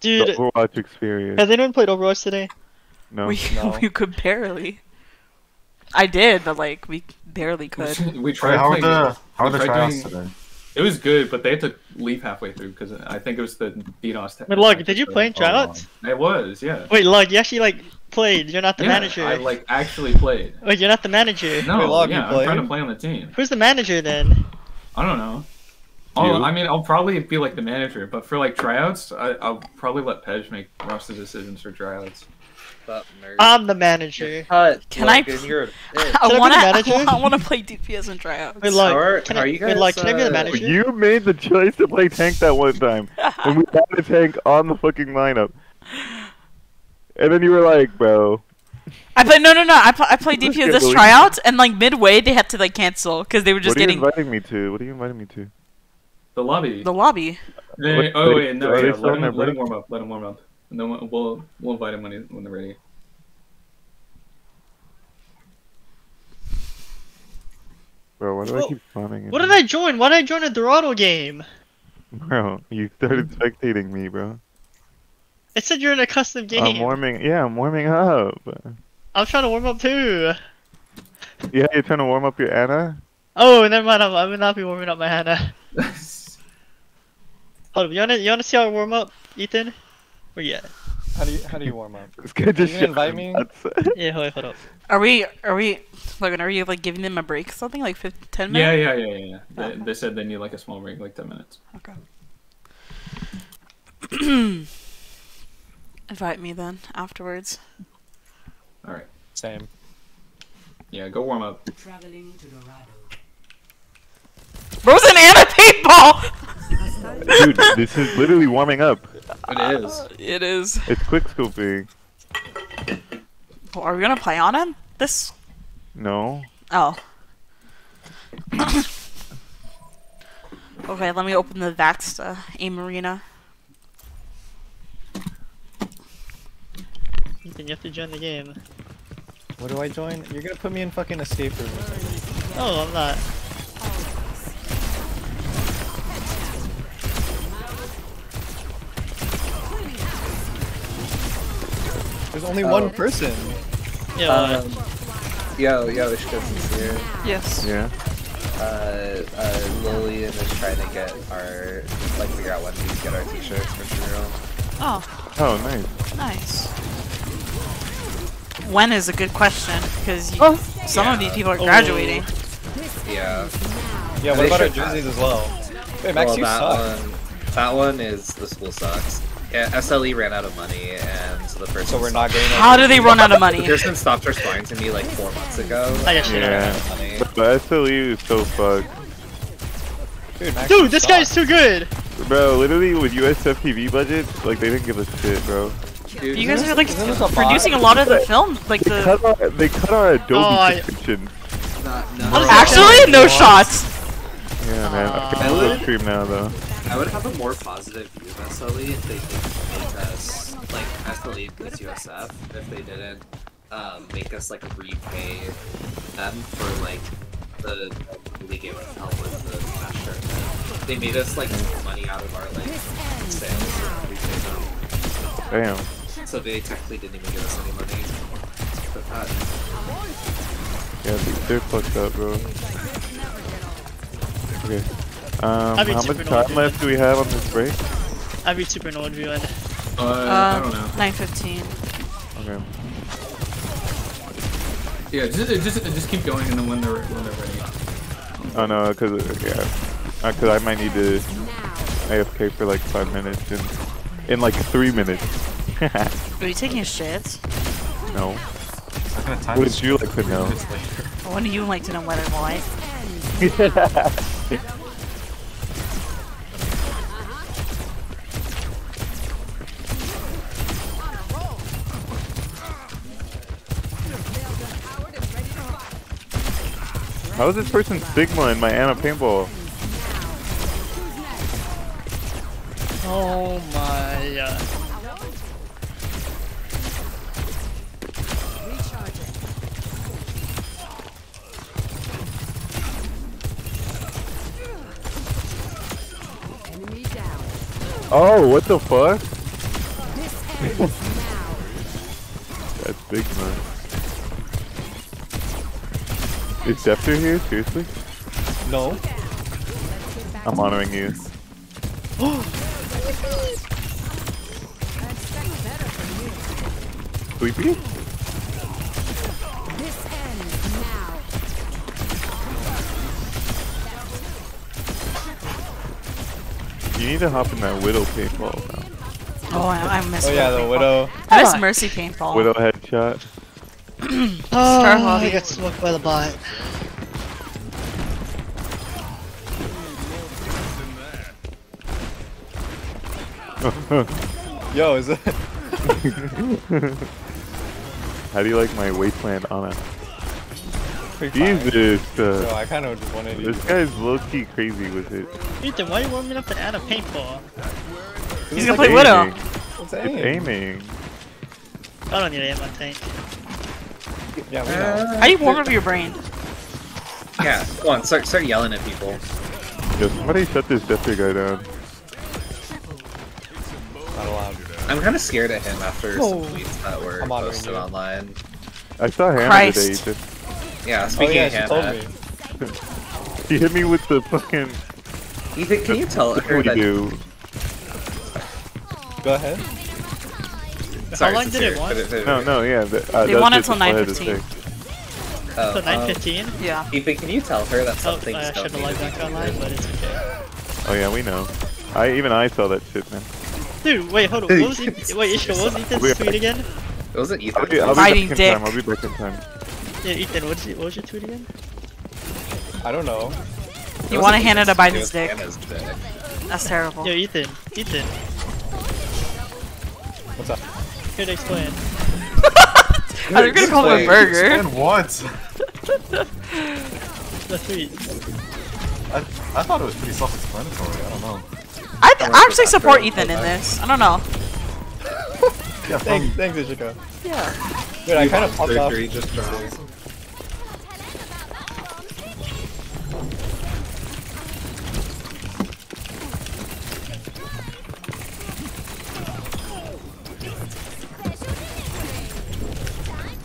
Dude, The Overwatch experience. has anyone played Overwatch today? No. We No. we could barely. I did, but like we barely could. we Wait, tried how are playing. the how are the we tryouts doing- today? It was good, but they had to leave halfway through because I think it was the DDoS. tech- Wait, Lug, did you play in tryouts? It was, yeah. Wait, Lug, you actually like played. You're not the yeah, manager. I like actually played. Wait, you're not the manager. No, Wait, Log, you yeah, I'm trying to play on the team. Who's the manager then? I don't know. I'll, I mean, I'll probably be like the manager, but for like tryouts, I, I'll probably let Pej make most of the decisions for tryouts. I'm the manager. Cut. Can I You're a. I be the wanna manager? I wanna play DPS and tryouts. Wait, Lug, How are- can how I, are you wait, Lug, guys, can I be the uh, manager? You made the choice to play tank that one time and we had a tank on the fucking lineup, and then you were like, "Bro, I play no no no. I, pl- I played DPS get this tryout, and like midway they had to like cancel because they were just getting. what are getting you inviting me to? What are you inviting me to?" The lobby. the lobby. What- oh they- wait, no, are yeah, let him, let him warm up. Let him warm up, and then we'll we'll, we'll invite him when, he, when they're ready. Bro, why do I keep spawning? in What did? I join? Why did I join a Dorado game? Bro, you started spectating me, bro. It said you're in a custom game. I'm warming. Yeah, I'm warming up. I'm trying to warm up too. Yeah, you're trying to warm up your Ana. Oh, never mind. I'm, I will not be warming up my Hannah. Hold up. You wanna you wanna see how I warm up, Ethan? Where you at? How do you how do you warm up? This guy just you invite me me? Yeah, hold, hold up. Are we are we Logan? Are you like giving them a break? or Something like 15, 10 yeah, minutes? yeah, yeah, yeah. yeah. They, they said they need like a small break, like ten minutes. Okay. Invite me then afterwards. All right. Same. Yeah, go warm up. Traveling to Dorado. Bro's an Ana paintball. Dude, this is literally warming up. It is. It is. It's quick scoping. Well, are we gonna play on him? This? No. Oh. okay, let me open the Vaxta uh, aim arena. Ethan, you have to join the game. What do I join? You're gonna put me in fucking escape room. or something. No, I'm not. There's only Oh. one person. Yeah. Um, yo, yo, Ishika's here. Yes. Yeah. Uh, uh, Lillian is trying to get our, like, figure out when we get our t-shirts for Shiro. Oh, Oh, nice. nice. When is a good question because you, some of these people are Oh. graduating. Yeah. Yeah, They what about our should jerseys as well? Wait, Max, well, you that suck. one, that one is the school sucks. Yeah, SLE ran out of money, and so the person. So we're not getting. How do they run out of money? The person stopped responding to me like four months ago. I got shit Yeah. out. of money. But SLE is so fucked. Dude, Dude, this suck. guy's too good. Bro, literally with USF TV budget, like they didn't give a shit, bro. Dude, You guys are like Isn't a producing a lot of the film, like They the. cut our, they cut our Adobe Oh, I- not, no. What is Actually, no shots. Yeah, man. I Uh, can Really? stream now though. I would have a more positive view of SLE if they didn't make us like SLE plus USF if they didn't um, make us like repay them for like the league game of help with the smash tournament. They made us like money out of our like sales and repay them. Damn. So they technically didn't even give us any money. But that Yeah, they're fucked up, bro. Okay. Um, I'd how much time left do we have on this break? I'd be super annoyed if you win. Uh, I Uh, don't know. nine fifteen. Okay. Yeah, just just just keep going, and then when they're when they're ready. Oh no, cause uh, yeah, uh, cause I might need to AFK for like five minutes and in like three minutes. Are you taking shits? no. What kind of time What is would you like to know? It's later. Do you like to know when and How is this person Sigma in my Ana paintball? Oh my. Uh, Oh, what the fuck? That's big man. Is Scepter here? Seriously? No. I'm honoring you. Sleepy? This ends now. You need to hop in that Widow paintball now. Oh, I, I miss. Oh yeah, the widow. I miss. Mercy paintball. Widow headshot. Oh, Star I Hobby. got smoked by the bot. Yo, is it? How do you like my wasteland Ana? Pretty fine. Jesus, Yo, uh, I kind of just wanted to. this guy's low-key crazy with it. Ethan, why are you warming up to add a paintball? He's gonna play Widow. Aiming. It's It's aim. aiming. I don't need to aim my tank. Yeah, we uh, know. How do you warm up your brain? Yeah, go on, start start yelling at people. Yo, somebody shut this Scepter guy down. Not allowed. I'm kind of scared at him after Oh. some tweets that were I'm posted you. online. I saw Hannah Christ. today. Yeah, Oh speaking yeah, of she Hannah, told me. Ethan. She hit me with the fucking. Ethan, can you tell What her that? do? Go ahead. Sorry, How long did it want? but No, no, yeah. The, uh, They that's want it till all I had 9:15. say. Oh, So um, 915? Yeah. Ethan, can you tell her that Oh, some I don't should have need logged to be back online, but it's okay. Oh yeah, we know. I even I saw that shit, man. Dude, wait, hold on. What was Ethan, wait, Ishika, what was Ethan's We're- tweet again? It wasn't Ethan. I'll be, I'll be Biting back in dick. time. I'll be back in time. Yeah, Ethan, what, did you, what was your tweet again? I don't know. It You want to hand it to Ethan's, Biden's dick? Dick. That's terrible. Yo, Ethan, Ethan, What's up? Here to explain. Are you gonna call him a burger? And what? The tweet. I, I thought it was pretty self-explanatory. I don't know. I, th- I actually support Ethan in this. I don't know. Yeah, Thanks, from thanks, Ishika. Yeah. Dude, I kind of popped off. Just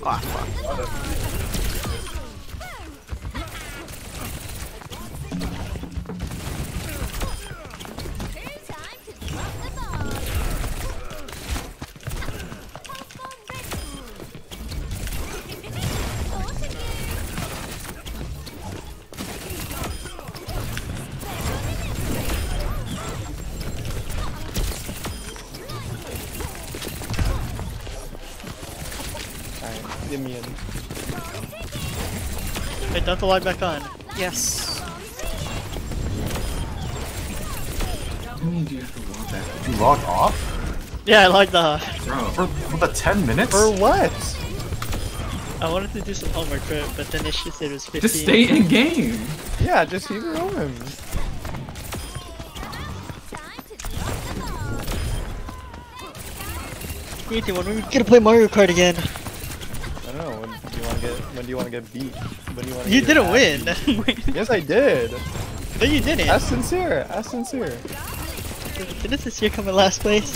Oh, fuck. Wait, don't to log back on. Yes. you logged off Yeah, I logged off. Bro, for, for the 10 minutes. For what? I wanted to do some homework for it, but then it just said it was 15. just stay in game. Yeah, just keep it going. Ethan, when are we gonna play Mario Kart again? When do you want to get beat? When do you want to? You didn't win. Yes, I did. no, you didn't. Ask sincere. Ask sincere. Didn't this year come in last place?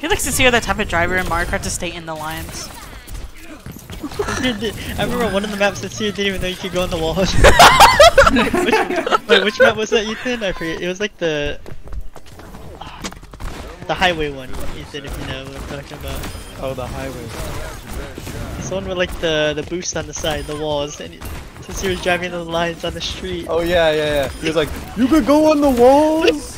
He likes to see the type of driver in Mario Kart to stay in the lines. I remember one of the maps that Sincere didn't even know you could go on the walls. which, wait, which map was that, Ethan? I forget. It was like the... The highway one, Ethan, if you know what I'm talking about. Oh, the highway. It's the one with like the, the boost on the side, the walls, and Sincere was driving the lines on the street. Oh yeah, yeah, yeah. He was like, you could go on the walls.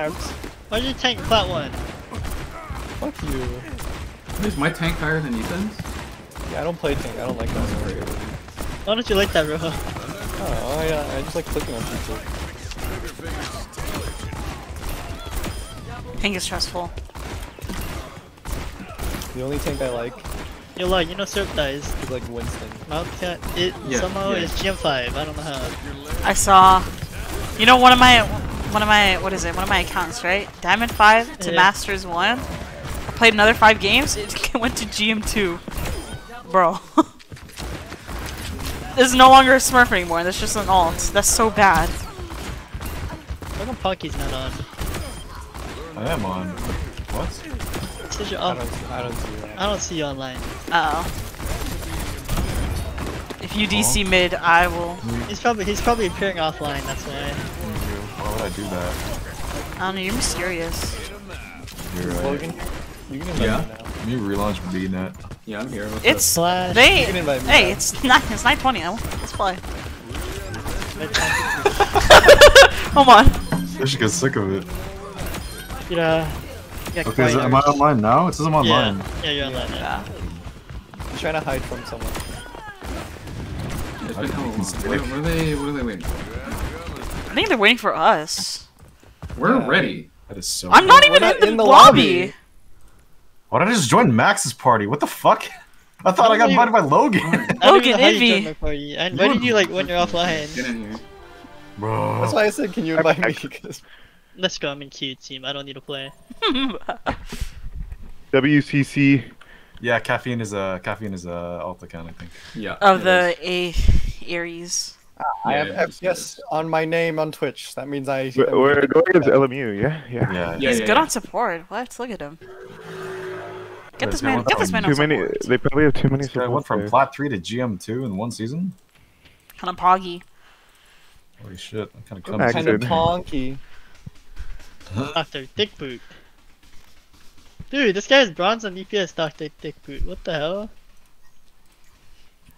Alright. why'd you tank plat one? Fuck you. Is my tank higher than Ethan's? Yeah, I don't play tank. I don't like that story. Why don't you like that, bro? Oh, yeah. I just like clicking on people. Pink is stressful. The only tank I like Yo, like, you know Syrup dies. He's like Winston. Mount Cat, it Yeah, somehow yeah. is GM5. I don't know how. I saw. You know one of my one of my what is it? One of my accounts, right? Diamond five to Yeah. Masters one. I played another five games. It went to GM two. Bro. this is no longer a Smurf anymore. That's just an alt. That's so bad. How come Punky's not on? I am on. What? It says you're I off. don't, I don't see that. I don't see you online. Uh oh. If you DC mid, I will. He's probably he's probably appearing offline. That's why. Why would I do that? I don't know. You're mysterious. You're right. Logan, you can invite Yeah. me now. Let me relaunch BNet. Yeah, I'm here. What's It's Slash. they. You can invite me Hey, back. it's nine. It's nine twenty. Let's play. Come on. I should get sick of it. You know. Yeah, Okay, is it, am I online now? It says I'm online. Yeah, yeah, you're online. Yeah. Yeah. I'm trying to hide from someone. up? It's been how long? What, what are they? What are they waiting for? I think they're waiting for us. We're Yeah. ready. That is so. I'm not even not in the, in the lobby. lobby. Why did I just join Max's party? What the fuck? I thought I got don't invited by Logan. I don't even Logan, know how you Envy. party. And why did you like when you're offline? Get in here. Bro. That's why I said, can you invite me? 'Cause Let's go. I'm in Q team. I don't need to play. WCC. Yeah, caffeine is a caffeine is a alt account, I think. Yeah. of the is. A Aries. I have Yeah, FPS on my name on Twitch. That means I. We're, we're going against LMU. Yeah, yeah. Yeah. Yeah, He's yeah, good yeah. on support. What? Look at him. Get this man. Get this from man on Too many. support. They probably have too many. This guy went from players. plat three to GM two in one season. Kind of poggy. Holy shit! I'm kind of Max Kind of Good. ponky. Doctor Dick Boot. Dude, this guy's bronze on DPS. Doctor Dick Boot. What the hell?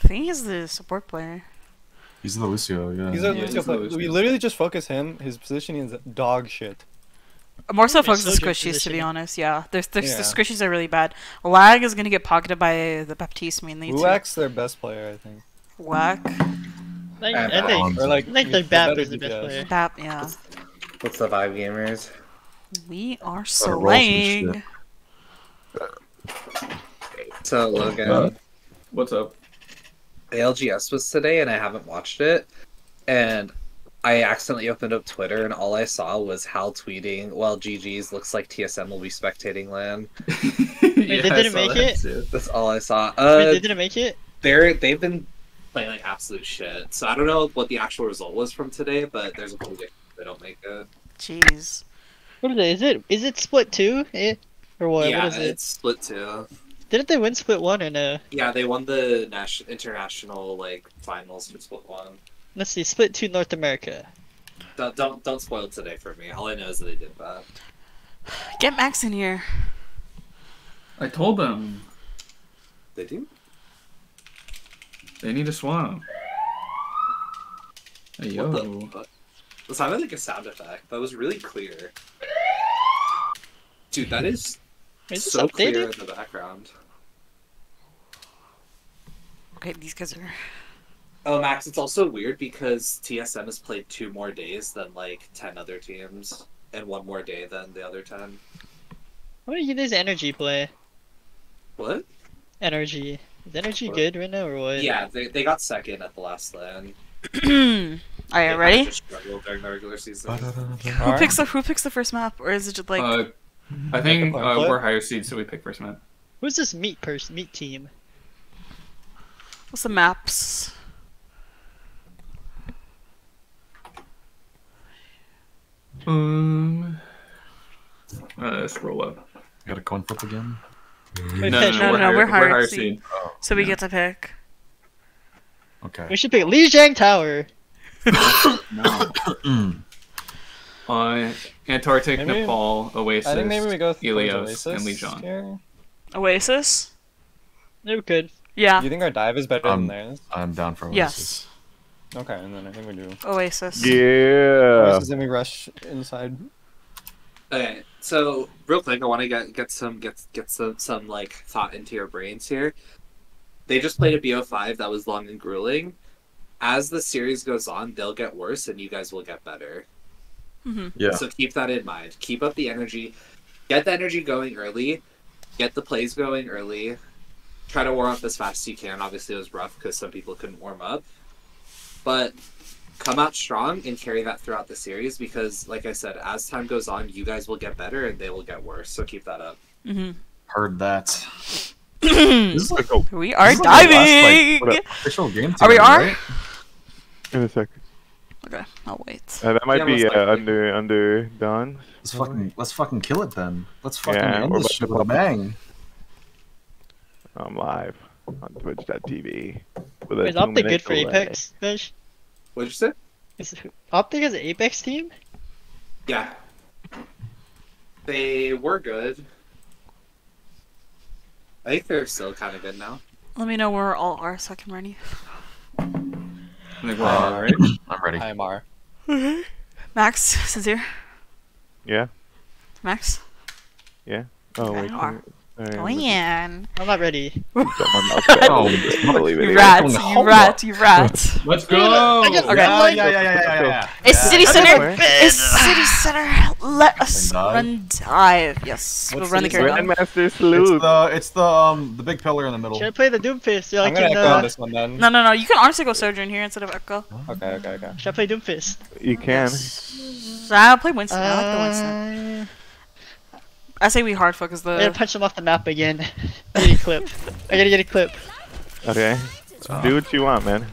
I think he's the support player. He's the Lucio. Yeah. He's a Yeah, Lucio he's player. Lucio. We literally just focus him. His positioning is dog shit. More so focus focused on squishies, to be honest. Yeah, there's, there's, Yeah. the squishies are really bad. Lag is gonna get pocketed by the Baptiste mainly. too. Uax their best player, I think. Whack. Like, I think. Or like, I think the the Bap better is the best player. Bap, yeah. What's the vibe, gamers? We are roll some shit. slaying. So Logan, Uh, What's up? ALGS was today, and I haven't watched it, and I accidentally opened up Twitter, and all I saw was Hal tweeting, "Well, GG's looks like TSM will be spectating LAN." they didn't make it? That's all I saw. Wait, Uh, they didn't make it? they're they've been playing like absolute shit. So I don't know what the actual result was from today, but there's a prediction they don't make it. Jeez. What is it? Is it is it split two? Eh? Or what? yeah, what is it? it's split too. Didn't they win split one or no? Yeah, they won the national international like finals for split one. Let's see, split two North America. Don't don't, don't spoil today for me. All I know is that they did that. Get Max in here. I told them They do. they need to swap. Hey, yo. What the fuck? That sounded like a sound effect. That was really clear. Dude, that is Is this so clear in the background. Okay, these guys are. Oh, Max, it's also weird because TSM has played two more days than like ten other teams, and one more day than the other ten. What do you guys NRG play? What? NRG. Is NRG What? good right now or what? Yeah, they, they got second at the last LAN. Alright, They ready? kinda just struggled during the regular season. Who picks the Who picks the first map, or is it just like? uh, I think uh, we're higher seed, so we pick first man. Who's this meat person? Meat team. What's the maps? Um, uh, let's roll up. Got a coin flip again. Wait, No, no, no, no, we're, no, higher, we're higher higher seed. seed. So we Yeah. get to pick. Okay. We should pick Lijiang Tower. No. uh, Antarctic, Maybe- Nepal, Oasis, I think maybe we go towards Ilios, and Oasis Lijiang. Oasis. They were good. Yeah, Do you think our dive is better Um, than theirs? I'm down for Oasis. Yes. Okay, and then I think we do. Oasis. Yeah. Oasis, then we rush inside. Okay, so real quick, I want to get get some get get some some like thought into your brains here. They just played a BO5 that was long and grueling. As the series goes on, they'll get worse, and you guys will get better. hmm Yeah. So keep that in mind. Keep up the energy. Get the energy going early. Get the plays going early. Try to warm up as fast as you can. Obviously, it was rough because some people couldn't warm up, but come out strong and carry that throughout the series because, like I said, as time goes on, you guys will get better and they will get worse. So keep that up. Heard that. this is like a We are this is like last, diving. like, what, official game. Are we together, are? right? In a second. Okay, I'll wait. Uh, that might Yeah, be uh, under under Dawn. Let's fucking let's fucking kill it then. Let's fucking Yeah, end this shit with a bang. I'm live on Twitch.tv. With a Is Optic good for delay. Apex, Fish? What'd you say? Is Optic is an Apex team? Yeah. They were good. I think they're still kind of good now. Let me know where we all are so I can ready. I think we're all right. I'm ready. I am R. Mm-hmm. Max, sincere. Yeah. Max. Yeah. Oh wait. You are. can- alright, Go I'm in. I'm not ready. gonna put my mouse back. Oh, I believe it You rat, you rat, you rat. Let's go. guess- Okay. Yeah, yeah, yeah, yeah, yeah, yeah. It's city center. It's city center. Let us run dive. Yes, we'll run the city carry. center? Grandmaster It's the it's the um the big pillar in the middle. Should I play the Doomfist? Yeah, I I'm gonna can. echo on Uh, this one then. No, no, no. You can honestly go Sojourn here instead of Echo. Okay, okay, okay. should I play Doomfist? You can. I'll play Winston. I like the Winston. I say we hard focus I gotta punch him off the map again. I gotta get a clip. I gotta get a clip. Okay. Do what you want, man.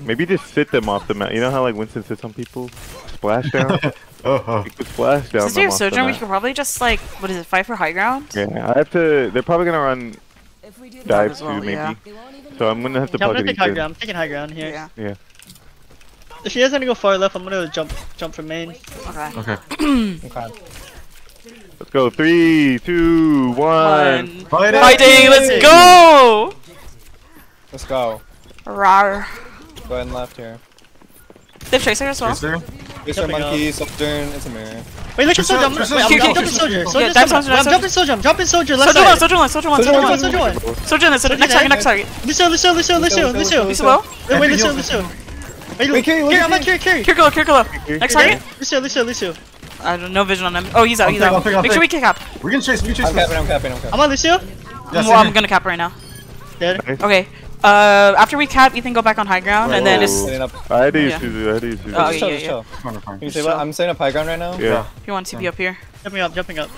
Maybe just sit them off the map. You know how like Winston sits on people? Splash down. Oh, oh. you could splash down Since them you're Sojourn, we map. could probably just like what is it? Fight for high ground. Yeah, I have to. They're probably gonna run If we do dive as too, well, maybe. yeah. they won't So I'm gonna have to Yeah, I'm plug gonna it take high in. ground. I'm taking high ground here. Yeah. If she doesn't go far left, I'm gonna jump jump from main. Okay. Okay. Okay. Let's go. Three, two, one. One. Fight! Fighting. Let's go. Let's go. Rar. Go ahead and left here. They have Tracer as well. Tracer? Mr. Jumping Monkey, Sojourn, it's a mirror. Wait, look at Just soldier. I'm, just- wait, I'm, just- I'm just- jumping soldier. just- Soldier, yeah, dive soldier. soldier, I'm soldier. jumping soldier. I'm jumping soldier. Left Soldier one. side. Soldier one. Soldier one. Soldier Soldier one, one. Soldier one. Soldier one. Soldier. Next dead. target. Next target. Lucio, Lucio, Lucio, Lucio, Lucio. Lucio low. Wait, wait, Lucio, Lucio, Lucio. Wait, Wait, Carrie, look Carrie, at I'm not Carrie, Carrie. Kiriko. Kiriko. Next Carrie? target. Lucio, Lucio, Lucio. I don't know vision on him. Oh, he's out. I'll He's take, I'll out. I'll Make sure we take. kick up. We can chase. We can chase. I'm capping, I'm capping, I'm capping. I'm on Lucio. Yes, Well, I'm gonna cap right now. Dead. Nice. Okay. Uh, after we cap, Ethan, go back on high ground, and then Whoa. just Setting up. I had to use Yeah. Suzu. I had to use Suzu. Oh, Just chill, yeah, just yeah. chill. Fine, fine. Can you say what? I'm setting up high ground right now. Yeah. if you want to TP up here. Jumping up, jumping up.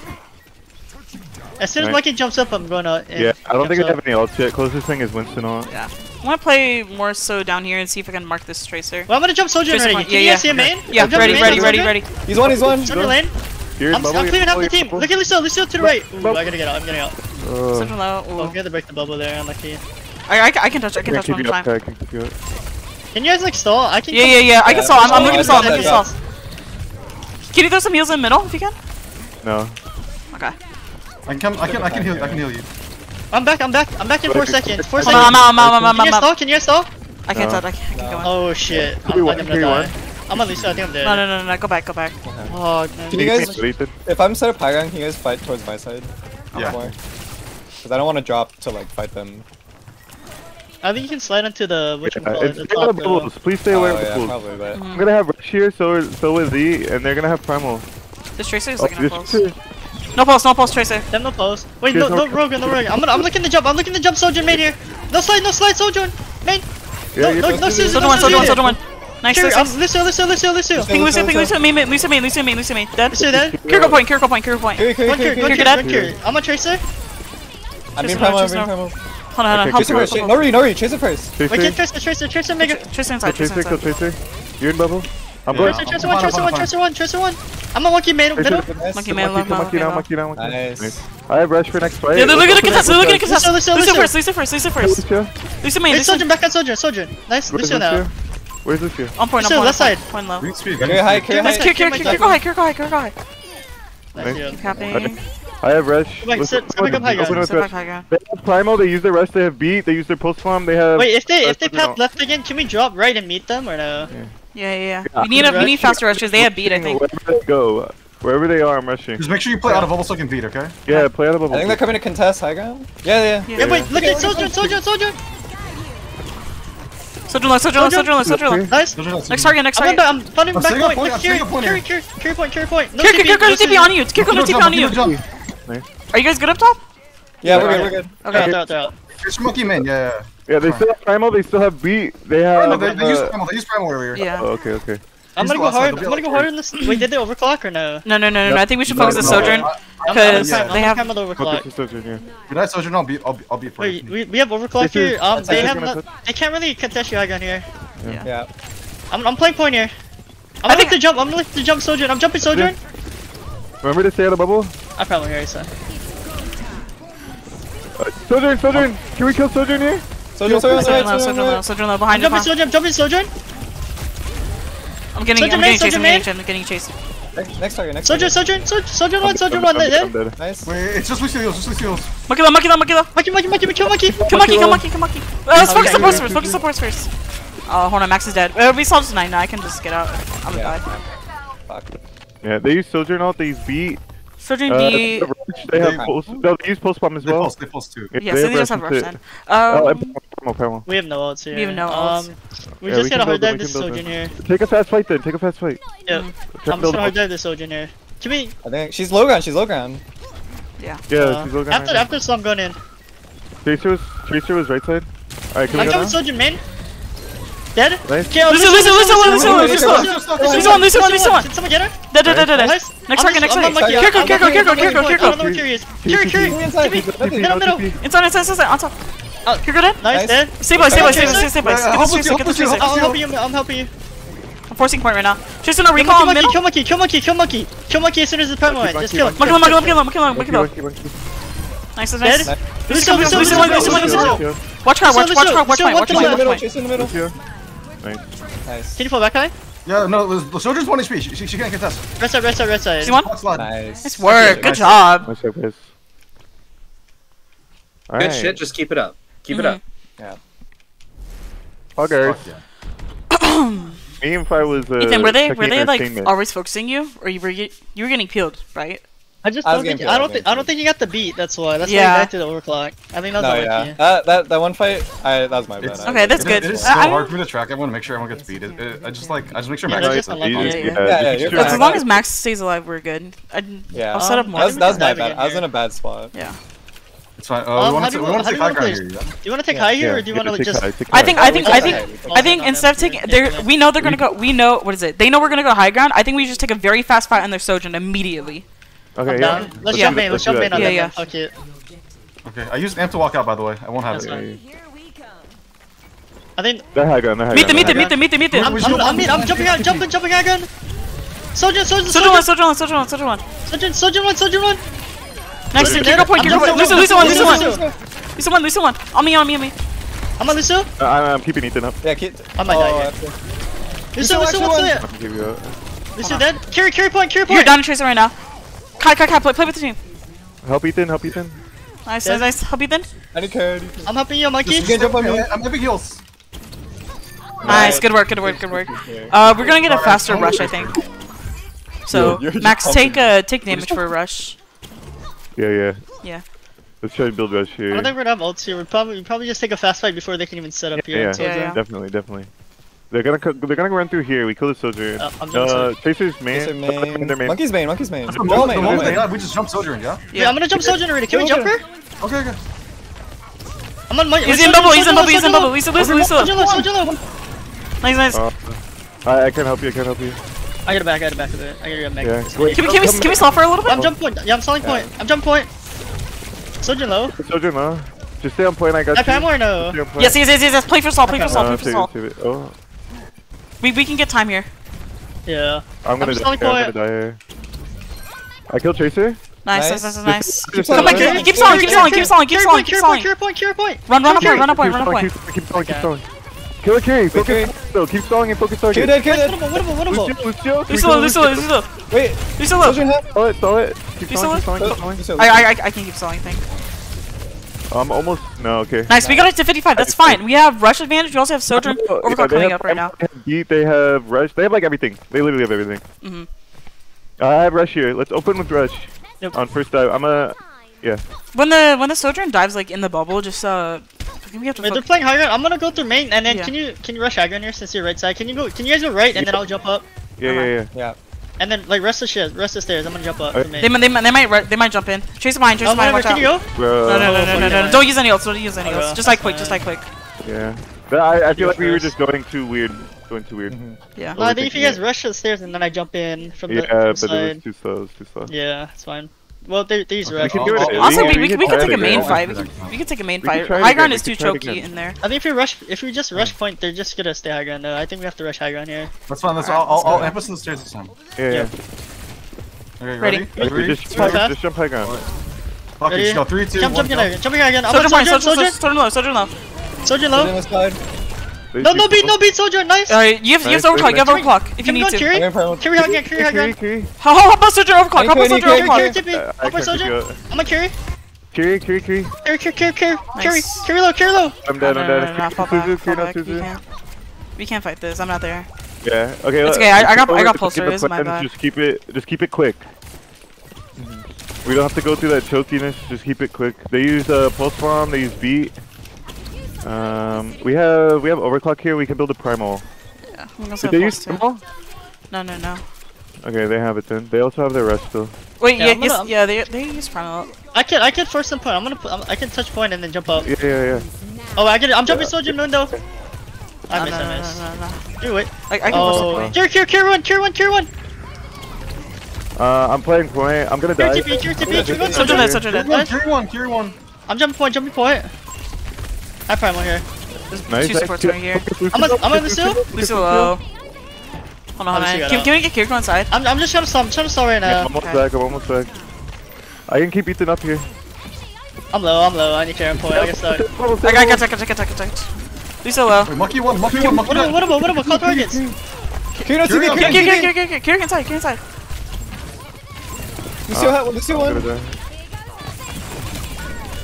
As soon as Right. Monkey jumps up, I'm going out. and Yeah, I don't think I have any ults yet. Closest thing is Winston on. Yeah. I want to play more so down here and see if I can mark this tracer. Well, I'm gonna jump soldier Tracer ready. point. Can Yeah, you yeah. see a main? Yeah, I'm ready, main, ready, ready, ready. He's one, he's one. Soldier lane. Here's I'm, bubble, I'm clearing half the team. bubble. Look at Lucio, Lucio to the right. Ooh, Bubble. I gotta get out. I'm getting out. Uh, Soldier low. Oh, Ooh. I'm gonna break the bubble there. Unlucky. I, I, I can touch. I can I touch one you up, time. I can keep you up. Can you guys like stall? I can. Yeah, come- yeah, yeah. I can stall. I'm, I'm oh, looking to stall. I'm looking to stall. Can you throw some heals in the middle if you can? No. Okay. I can come. I can. I can heal. I can heal you. I'm back. I'm back. I'm back in four seconds. Four seconds. I'm out. I'm out. I'm Can you out. I'm stall? out. Can you stall? I can't No. touch. I can't, I can't go in. Oh shit. I'm, Three, like, I'm gonna die. I'm on Lucio. I think I'm dead. No, no, no, no, no. Go back. Go back. Oh, man. Can you guys, if I'm set up high ground, can you guys fight towards my side? Yeah. Because I don't want to drop to like fight them. I think you can slide into the what you Yeah, call it's The stay away top from Please stay away oh, from yeah, bubbles. probably, but Mm-hmm. I'm gonna have Rush here, so so is Z, and they're gonna have Primal. This tracer is Oh, looking at this pulse. too. No pulse. No pulse. Tracer. Them no post. Wait, Here's no, no- no rogue, no rogue. I'm gonna, I'm looking the jump. I'm looking the jump. Soldier main here. No slide, no slide. Soldier main. Yeah, No, no, no, to- Soldier no, one. Soldier one. Suzu. Soldier one. Nice. Carry, Nice. I'm nice. Lucio, Lucio, Lucio, Lucio. Ping Lucio. Ping Lucio. Main. main, Lucio. Main. Lucio. Main. Lucio. Main. Dead. Lucio dead. Kiriko point. Kiriko point. Kiriko point. Carry, carry, One carry, cure, one carry. cure, dead? one cure. I'm a tracer. I'm Chase being him primal, out, I'm chase being him primal. Hold on. Hold on. Okay, Help chase him him. out. Shit, Nori, Nori, chase it first. Tracer. Wait, kid, tracer, tracer, tracer, mega. Tracer inside. Tracer, Tracer kill inside. Tracer. You're in bubble. I'm Yeah. going. Tracer, I'm tracer one, tracer one, tracer one, tracer one. I'm a monkey main, middle. Tracer. Monkey man. on, Love. come on, Love. come on, Love. come on, come on. Nice. I have Rush for next fight. Yeah, they're looking at Let's contest. They're looking at go, contest. Lucio, Lucio, Lucio Lucio. first. Lucio first. Lucio first. Lucio. Lucio main. Lucio. soldier, back on soldier, soldier. Nice, Where's Lucio now. Where's Lucio? On point. On Lucio, point. left side. Point low. Green speed. Carry green high, speed. carry Nice high. Kick, kick, kick, kick, go high, kick, go high, kick, go high. Nice, yeah. Capping. I have Rush. Wait, Let's sit- open sit back with up high Rush. Open ground. with Sit back Rush. high ground. They have Primal, they use their Rush, they have Beat, they use their Pulse Bomb, they have... Wait, if they if they Rush, pop left again, can we drop right and meet them or no? Yeah, yeah, yeah, yeah. We need, a, we need faster rushers. They have beat, I think. Let's go. Wherever they are, I'm rushing. Just make sure you play out of bubble so I can beat, okay? Yeah, play out of bubble. I think they're coming to contest high ground. Yeah, yeah. Yeah, yeah, wait, look at soldier, soldier, soldier, soldier, left, soldier, left, Sojourn left, Sojourn left. Nice. Next target, next target. I'm thundering oh, back point. point. Carry, carry, carry, carry point, carry point. Carry, carry, carry, TP on you. Carry, carry, TP on you. Are you guys good up top? Yeah, we're good, we're good. Okay. They're out, they're out. Just monkey man, yeah, yeah. Yeah, they still have primal. They still have beat. They oh, have. No, they, they used uh, primal. They use primal earlier. Yeah. Oh, okay, okay. I'm gonna go hard. I'm gonna go hard in this. Wait, did they overclock or no? No, no, no, no. no. I think we should focus on Sojourn because they have. I'm. Sojourn, yeah. I Sojourn? I'll be, I'll be, I'll be for Wait. We, we have overclock here. Um, they have. They can't really contest your gun here. Yeah. yeah. I'm, I'm playing point here. I'm gonna lift the jump. I'm gonna lift the jump, Sojourn. I'm jumping Sojourn. Remember to stay out of bubble. I probably already you, sir. Uh, Sojourn, Sojourn, can we kill Sojourn here? Soldier, soldier, soldier, low, soldier low, soldier low, behind you. Jumping, soldier, jumping, soldier. I'm getting, I'm getting chased, I'm getting chased, I'm getting chased. Next target, next target. Soldier, soldier, soldier, soldier one, soldier one, let. Nice. Wait, it's just Lucio heals, just Lucio heals. Maki, Maki, Maki, Maki, Maki, Maki, kill Maki. Kill Maki, kill Maki, kill Maki. Let's focus the force first, focus the force first. Oh, hold on, Max is dead. Uh, we saw just 9, now I can just get out. I'm gonna die. Fuck. Yeah, they use Sojourn ult, they use B, Surgeon uh, D. They, have they pulse. No, they use pulse bomb as well. They pulse, they pulse too. Yeah, yes, they, they just have rush then. Um, oh, we have no ults here. We have no ults. Um, we yeah, just we gotta hard dive this Sojourn here. Take a fast fight then, take a fast fight. Yep. Mm. I'm just gonna hard dive this Sojourn here. To me. I think she's low ground, she's low ground. Yeah. Yeah, uh, she's low ground. After, right after some going in. Tracer was, Tracer was right side. Alright, can I we go now? Sojourn, man. Dead? Listen, listen, listen, listen, listen, listen. listen, listen, listen, listen, there's one. Did someone get her? Dead, dead, dead, dead. Next target, next target. Kiriko, Kiriko, Kiriko, Kiriko, Kiriko. I don't know where Kiriko is. Kiriko, Kiriko, give me. Middle, middle. Inside, inside, inside, on top. Oh, Kiriko dead? Nice, dead. Stabilize, stabilize, stabilize, stabilize. I'm helping you, I'm helping you. I'm forcing point right now. Tristan, no recall middle. Kill monkey, kill monkey, kill monkey. Kill monkey as soon as the prime went. Just kill it. Monkey, monkey, monkey, monkey, monkey, monkey, monkey. Nice, nice. Dead? Watch car, watch car, watch car, watch point, watch point. Chase in the middle. Right. Nice. Can you pull back, guy? Yeah, no, the, soldier's 1 HP. She, she, she can't contest. Rest side, rest side, rest side. She won? Nice. Nice work. Good job. Nice job, guys. Good right. shit. Just keep it up. Keep mm -hmm. it mm-hmm. up. Yeah. Buggers. Me and Fi was. Uh, Ethan, were they were they like always focusing you, or you were you, you were getting peeled, right? I just I don't think, I don't think I don't think he got the beat. That's why. That's yeah. why he died to the overclock. I think that was No, yeah. That uh, that that one fight, I that was my bad. Okay, that's good. It is so I, hard for me to track. I want to make sure everyone gets beat. It, it, I just like I just make sure yeah, Max stays alive. Yeah, yeah. yeah, yeah. As long as Max stays alive, we're good. I, yeah. I'll set up um, more. That was, that was my bad. I was in a bad spot. Yeah. It's fine. Oh, um, we want to, take high ground here. Do you want to take high here, or do you want to just? I think, I think, I think, I think instead of taking, they we know they're gonna go. We know what is it? They know we're gonna go high ground. I think we just take a very fast fight on their Sojourn immediately. Okay, yeah. Let's, let's jump in, let's jump in on that. Yeah. Fuck it. Okay, I used amp to walk out, by the way. I won't have That's it. I think... They're high gun, they're high meet gun. Meet it, meet it, meet it, meet it! I'm, I'm, I'm, I'm jumping out, jumping, jumping high gun! Soldier, soldier, soldier! Soldier one, soldier one, soldier one, soldier one! Soldier, soldier one, soldier one! Next. Nice, get your point, get your point! Listen, listen one, listen one! Listen one, listen one! On me, on me, on me! I'm on Lucio? Uh, I'm keeping Ethan up. Yeah, keep... I might die here. Lucio, Lucio, what's there? Lucio dead? Carry, carry point, carry point! You're down a tracer right now. Kai, Kai, Kai, play, play with the team. Help Ethan, help Ethan. Nice, nice, nice. Help Ethan. I need care. I'm helping you, Mikey. You can jump on me. I'm helping heals. Nice, good work, good work, good work. Uh, we're gonna get a faster rush, I think. So, Max, take uh, take damage for a rush. Yeah, yeah. Yeah. Let's try to build rush here. I don't think we're gonna have ults here. We probably we probably just take a fast fight before they can even set up yeah, here. Yeah, yeah, yeah, definitely, definitely. They're gonna they're gonna run through here. We kill the soldier. Uh, uh Chaser's main. Chaser main. main. Monkey's main. Monkey's main. The moment, main. the moment they died, we just jump soldier in, yeah? Yeah, I'm gonna jump soldier already. Can we jump her? Okay, okay. I'm on my. He's in bubble. He's in bubble. He's in bubble. He's in bubble. He's in bubble. Nice, nice. Uh, I I can't help you. I can't help you. I got a back, I got a back a bit. I got a back. Yeah. Can we can we can we slow for a little bit? I'm jump point. Yeah, I'm stalling point. I'm jump point. Soldier low. Soldier low. Just stay on point. I got. I you. Pam or no? Yes, yes, yes, yes. Play for stall. Play for stall. Play for stall. Oh. We we can get time here. Yeah. I'm gonna, I'm die, I'm gonna die here. I killed Tracer. Nice, nice, nice, nice. nice. Come back, keep, keep stalling, keep stalling, keep stalling, keep stalling, keep stalling. Cure point, cure point, cure point. Run, run up point, run up point, run up point. Keep stalling, keep stalling. Kill a carry, focus though, keep stalling and focus target. Kill it, kill it. What about, what about, Lucio, Lucio? Lucio, Lucio, Lucio. Wait, Lucio. Stall it, stall it. Keep stalling, keep stalling, keep stalling. I, I, I can keep stalling, thank you. I'm almost no okay. Nice, we got it to 55. That's fine. We have rush advantage. We also have Sojourn Overclock yeah, coming have, up right now. They have rush. They have like everything. They literally have everything. Mm -hmm. I have rush here. Let's open with rush. Nope. On first dive, I'm a yeah. When the when the Sojourn dives like in the bubble, just uh. We have to Wait, they're playing high ground. I'm gonna go through main, and then yeah. can you can you rush high ground here since you're right side? Can you go? Can you guys go right, and yeah. then I'll jump up. Yeah, yeah, yeah. Yeah. And then like rest the shit, rest the stairs. I'm gonna jump up. Okay. for me. They, they, they might they might jump in. Chase behind, chase Oh, behind, whatever. watch Can out. you go? Bro. No, no, no, no, no, no, no. Don't use any ults, don't use any Okay, ults. Just like quick, just like quick. Yeah. But I, I feel like we were just going too weird. Going too weird. Mm-hmm. Yeah. No, I think if you guys it. rush the stairs and then I jump in from the, Yeah, from the but it side. was too slow. It was too slow. Yeah, it's fine. Well, they these Okay, rush. can do it. We- we, we we, can we can take a main again. fight. We can, we can take a main We can fight. High ground is too try choky in there. I think if we rush, if we just rush point, they're just gonna stay high ground. No, I think we have to rush high ground here. That's fine. That's I'll, I'll, I'll amp us to the stairs this time. Yeah. yeah. Okay, Ready. ready? Okay, Three, just, two, Super fast. just jump high ground. Fuck it, Ready? just go. Three, two, Jump, one, jump in go. there, jump in again. I'm Soldier on behind, soldier, soldier, soldier, soldier low, soldier low. soldier Put in low. the slide. No, no beat, no beat, soldier, nice. Alright, you have, you have Nice, to overclock, you have overclock if you need to. Kiri? I'm gonna promote- Kiri high ground, Kiri high Kiri, How how about soldier overclock? How about Any soldier Kiri, Kiri, overclock? Kiri, tippy. I Up by can soldier. pick you up. I'm a Kiri. Kiri, Kiri, Kiri. Kiri, Kiri, Kiri, Kiri, Kiri, Nice. Kiri low, Kiri low. I'm dead, I'm dead. no, no, fall Suzu, back, Kiri, fall no, back. We can't. Fight this. I'm not there. Yeah. Okay. It's let- okay, I- I got- I got go pulse with my bad. Just keep it. Just keep it quick. We don't have to go through that chokiness. Just keep it quick. They use uh, pulse bomb. They use beat. Um, we have we have overclock here. We can build a primal. Yeah, I'm gonna Did they use primal? No, no, no. Okay, they have it then. They also have their rest still. Wait, Yeah, yeah, I'm yes, gonna- yeah, they they use primal. I can, I can force some point. I'm gonna, put, I'm, I can touch point and then jump up. Yeah, yeah, yeah. Oh, I get it. I'm jumping soldier moon though. I No, miss, no, I miss. no, no, no. Do it. I, I can force the Oh, point. Cure, cure, cure one, cure one, cure one. Uh, I'm playing point. I'm gonna Cure die. TP, cure TP, cure one, Soldier soldier. dead, soldier dead. Kiri one, Kiri one, Kiri one. I'm jumping point, jumping point. I primal here. There's Nice. two supports right here. I'm on, I'm on the seal. Lucio low. Uh, hold on, hold Obviously Can, can we get Kiriko inside? I'm, I'm just trying to stall. I'm trying to stall right now. I'm almost Okay. back. I'm almost back. I can keep Ethan up here. I'm low. I'm low. I need carry point. I get stuck. I got, I got, I got, I got, I got, I got. Lucio uh, low. Wait, monkey one, monkey one, monkey What one. about, what about, what about? Call targets. Kiri, no, Kiri, Kiri, Kiriko, Kiriko, Kiriko, Kiriko, Kiriko inside, Kiriko inside. Lucio, ah, ha- Lucio one. gonna die.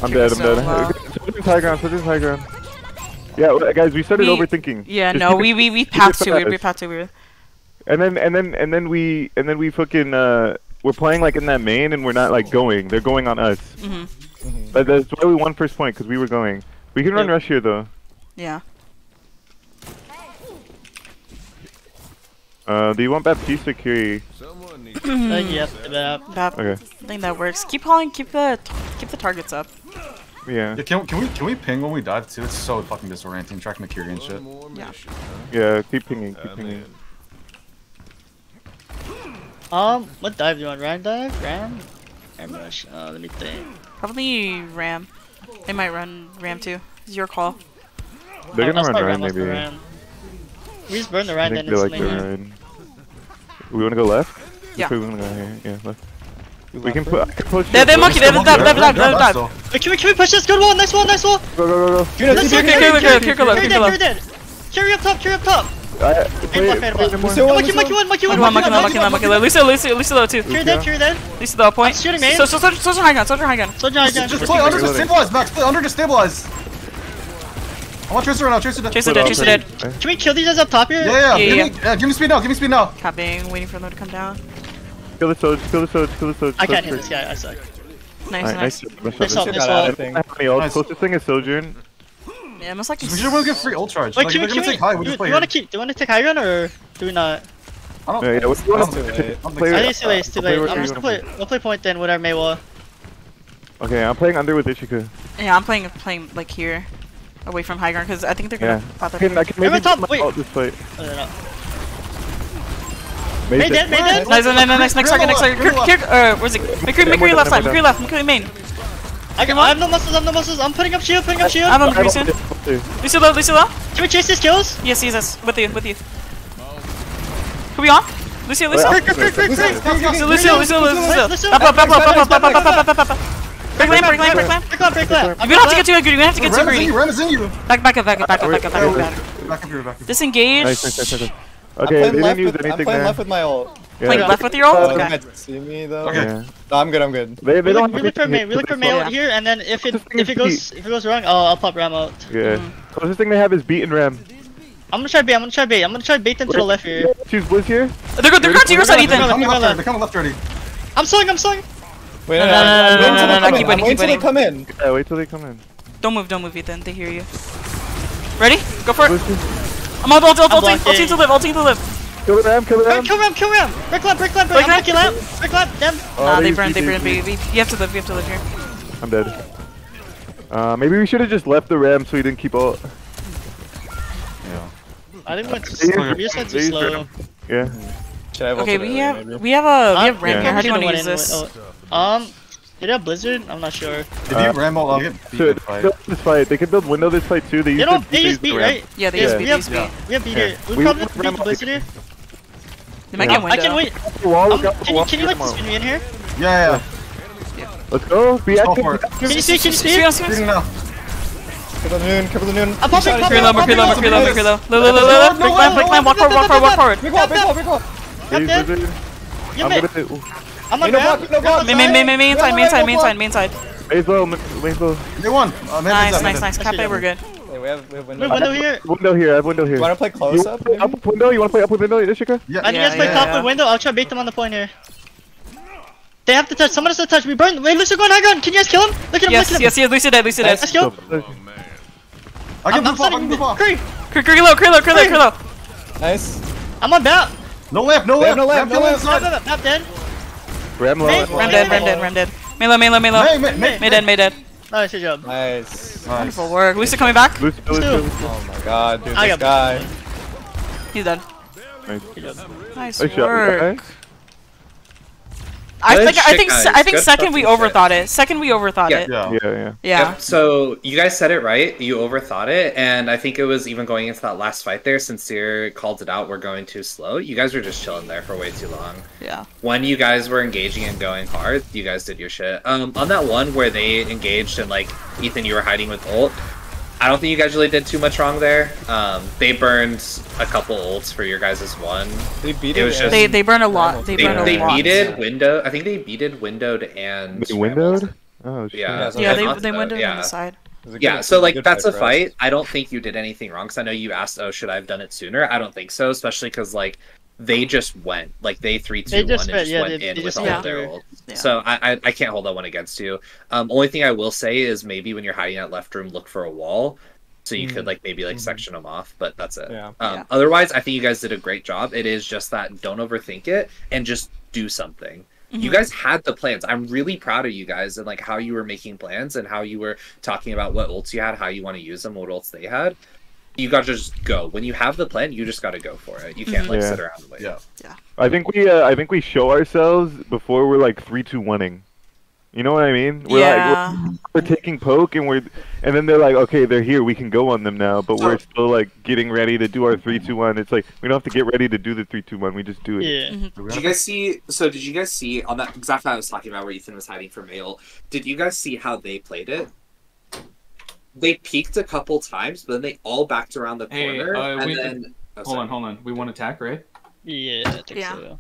Uh, I'm dead. I'm dead. Low. Soldier's high ground. Soldier's high ground. Yeah, guys, we started We- overthinking. Yeah, Just no, keep we we we keep it path too weird. We fast. path too weird. And then and then and then we and then we fucking uh we're playing like in that main and we're not like going. They're going on us. Mhm. But that's why we won first point because we were going. We can run Yeah. rush here though. Yeah. Uh, do you want Baptiste or Kiri? Uh, yep. That. That, Okay. I think that works. Keep calling. Keep the keep the targets up. Yeah. Yeah, can, can we can we ping when we dive too? It's so fucking disorienting, tracking the Kiri and shit. Yeah. Yeah. Keep pinging. Keep pinging. Um, what dive do you want? Ram dive? Ram? Ram rush. Uh, let me think. Probably Ram. They might run Ram too. It's your call. They're gonna I'll run start Rein maybe. Ram. We just burn the I think then they like the Rein. We wanna go left? Yeah. We wanna go here. Yeah, left. We can put. They're they're monkey. They're dive. They're Dive. Dive. Can we can we push this? Good one. Nice one. Nice one. Go go go go. Kill kill kill kill kill kill Carry up top. Carry up top. Monkey, monkey one, monkey one, monkey one, monkey one, monkey one. Lisa, Lisa, Lisa, though too. Clear dead, clear dead. Lisa, though point. I'm shooting main. So, so, so, soldier high gun, soldier high gun. Soldier high gun. Just play under to stabilize, Max. Play under to stabilize. I want Tracer right now, Tracer dead. Tracer dead, Tracer dead. Can we kill these guys up top here? Yeah, yeah, yeah. Give me speed now, give me speed now. Capping, waiting for them to come down. Kill the soldier. Kill the soldier. Kill the soldier. I can't hit this guy, I suck. Nice, Alright, nice. nice. Nice. Nice job, up, nice nice Got out, I up. think. job. How many ults? Nice. Closest thing is Sojourn. Yeah, most likely. We should really get free ult charge. Wait, like, can they're we, gonna can take high. We we, just do, you wanna keep, do you wanna take high ground or do we not? I don't. Yeah, yeah. What do you I to don't think- I don't it's too late. It's too late. I'm just you gonna play, we'll play point then, whatever Mei will. Okay, I'm playing under with Ishika. Yeah, I'm playing playing like here, away from high ground because I think they're gonna Yeah. pop I can, I can maybe Everyone top, wait. ult this fight. Oh, they're not. Mason. Mei dead, Mei dead. Nice, nice, nice, nice. Next target, next target. Kirk, Kirk, uh, where's it? McCree, McCree left side, McCree left, McCree main. I, can, I have no muscles, I have no muscles. I'm putting up shield, putting up shield. I have him I McCree soon. don't- low, Lucio low. Can we chase these kills? Yes, yes, yes. With you, with you. Who we on? Lucio, Lucio. Lucio, Lucio, Lucio, Lucio, Lucio. Up, up, up, up, up, up, up, up, up, up, up, up. Break lane, break lane, break lane. Break left, break left. We don't have to get too greedy. We don't have to get too Ram is in greedy. you. Ram is in you. Back, back up, back up, back up, back up. Back up. Disengage. Okay, they didn't use with- I'm playing there. left with my ult. Yeah. Playing left with your ult. Uh, Okay. you might see me though. Okay. Yeah. No, I'm good. I'm good. They, they don't look, we look for anything Mei, we look for the Mei out here, and then if it if it goes if it goes wrong, I'll, I'll pop Ram out. Yeah. Mm. Closest thing they have is beat and ram. I'm gonna try bait. I'm gonna try bait. I'm gonna try bait them to the left here. Choose Blizz here. They're, go- they're going to your side, Ethan. They're Coming left. They're coming left already. I'm slowing. I'm slowing. Wait, No, no, no, I'm- no, I'm no, waiting no, till no, they no, come keep in. waiting, I'm waiting keep till they waiting. come in. Yeah, wait till they come in. Don't move, don't move, Ethan. They hear you. Ready? Go for it. Blizz here. I'm ult, ult, ult, I'm ulting, ulting blocking. to live, ulting to live. Kill the ram, kill the Ram, ram. kill ram, kill ram! Brick lamp, brick lamp, Brick I'm lamp? brick lamp! Brick lamp, them! Oh, Nah, they burned, they burned, baby. You have to live, you have to live here. I'm dead. Uh, maybe we should have just left the ram so he didn't keep ult. Yeah. I think we went too, use we just went too slow. Yeah. Should I have Okay, we have, we have a, we have Uh, ramp yeah. here. How do you want to use this? oh, Um, did it have Blizzard? I'm not sure. If Uh, you ram ult, I'll get beat So, in the fight. this fight. They can build window this fight too. They They use don't, the- they use the beat, ram. right? Yeah, they Yeah, use we beat, have use beat. beat. We have beat Yeah. here. We We- probably we have to ram beat the up Blizzard here. They might Yeah. get I can window. wait. The wall, Um, got the can you, wall, can you get like them out. spin me in here? Yeah, Let's go. Be Go active. for it. Can you see, can you see? Speed on, yeah. speed on. Shooting now. Kill the noon, kill the noon. I'm popping, Shot it. popping, Creelo, more popping, creelo, more popping. creelo, more creelo. Look, look, look, look. Brick lamp, brick lamp, walk forward, walk forward, walk forward. Big wall, big wall, big wall. They use dead. Blizzard. You I'm mid. gonna hit. Ooh. I'm on Ain't no ground. block, no block. Main, main, main, main, main side, main side, main side, main side. Maze low, ma- maze. They won. Uh, Nice, nice, man. nice. Cafe, we're good. Hey, we have, we have window. Wait, window here. Window here. I have window here. You wanna play close wanna up? play up window? You wanna play up with window, Ishika? Yeah. I think Yeah, let's play yeah, top yeah. with window. I'll try to bait them on the point here. They have to touch. Someone has to touch. We burn. Wait, Lucio going high ground. Can you guys kill him? Look at him. Yes, look at him. yes, yes. Lucy dead, Lucy dead. Let's go. I can I'm, I'm move off. I can stunning. move off. Curry. Creelo, Creelo, Creelo, Creelo. Nice. I'm on bat. No lamp. No They have lamp. no lamp, no kill lamp. Not, inside. not, not dead. Ram low. Maze- ram. Ram dead, Ram dead, Ram dead. Melo, Melo, Melo. Hey, man, man. Mei dead, Mei dead. Nice good job. Nice. Nice. Wonderful work. Lucy coming back. Lucio, Lucio, Two. Oh my god, dude, I this got- guy. He's dead. Nice. Nice Nice shot, work. Guys. I Good think I think guys. I think Good second we fucking shit. overthought it. Second we overthought Yeah. it. Yeah. Yeah, yeah. Yeah. Yep, so you guys said it right. You overthought it, and I think it was even going into that last fight there. Sincere called it out. We're going too slow. You guys were just chilling there for way too long. Yeah. When you guys were engaging and going hard, you guys did your shit. Um, on that one where they engaged and like Ethan, you were hiding with ult. I don't think you guys really did too much wrong there. Um, they burned a couple ults for your guys' as one. They beat It it. was just- They they burn a lot. They They, burn a they lot. beated window. I think they beated windowed and They windowed? Oh, shit. Yeah. Yeah, Yeah, they- they Not they the- windowed on the side. It was a Yeah, so like good that's a for us. fight. I don't think you did anything wrong because I know you asked, "Oh, should I have done it sooner?" I don't think so, especially because like they just went like they three two They one just and went- just yeah, went they- in they with just all went of their through. ult. Yeah. So I, I I can't hold that one against you. Um, only thing I will say is maybe when you're hiding at left room, look for a wall. So you could like maybe like section them off, but that's it. Yeah. Um, Yeah. Otherwise, I think you guys did a great job. It is just that don't overthink it and just do something. You Mhm. guys had the plans. I'm really proud of you guys and like how you were making plans and how you were talking about what ults you had, how you want to use them, what ults they had. You got to just go. When you have the plan, you just got to go for it. You can't like Mhm. sit around and wait. Yeah. yeah. I think we uh, I think we show ourselves before we're like three two winning. You know what I mean? We're Yeah. like we're, we're taking poke and we're and then they're like, okay, they're here, we can go on them now, but we're still like getting ready to do our three two one. It's like we don't have to get ready to do the three two one. We just do it. Yeah. Did you guys see? So did you guys see on that exact what I was talking about where Ethan was hiding from Mail? Did you guys see how they played it? They peaked a couple times, but then they all backed around the Hey, corner, uh, and we- then oh, Hold sorry. on, hold on. We want attack, right? Yeah, I think Yeah. so.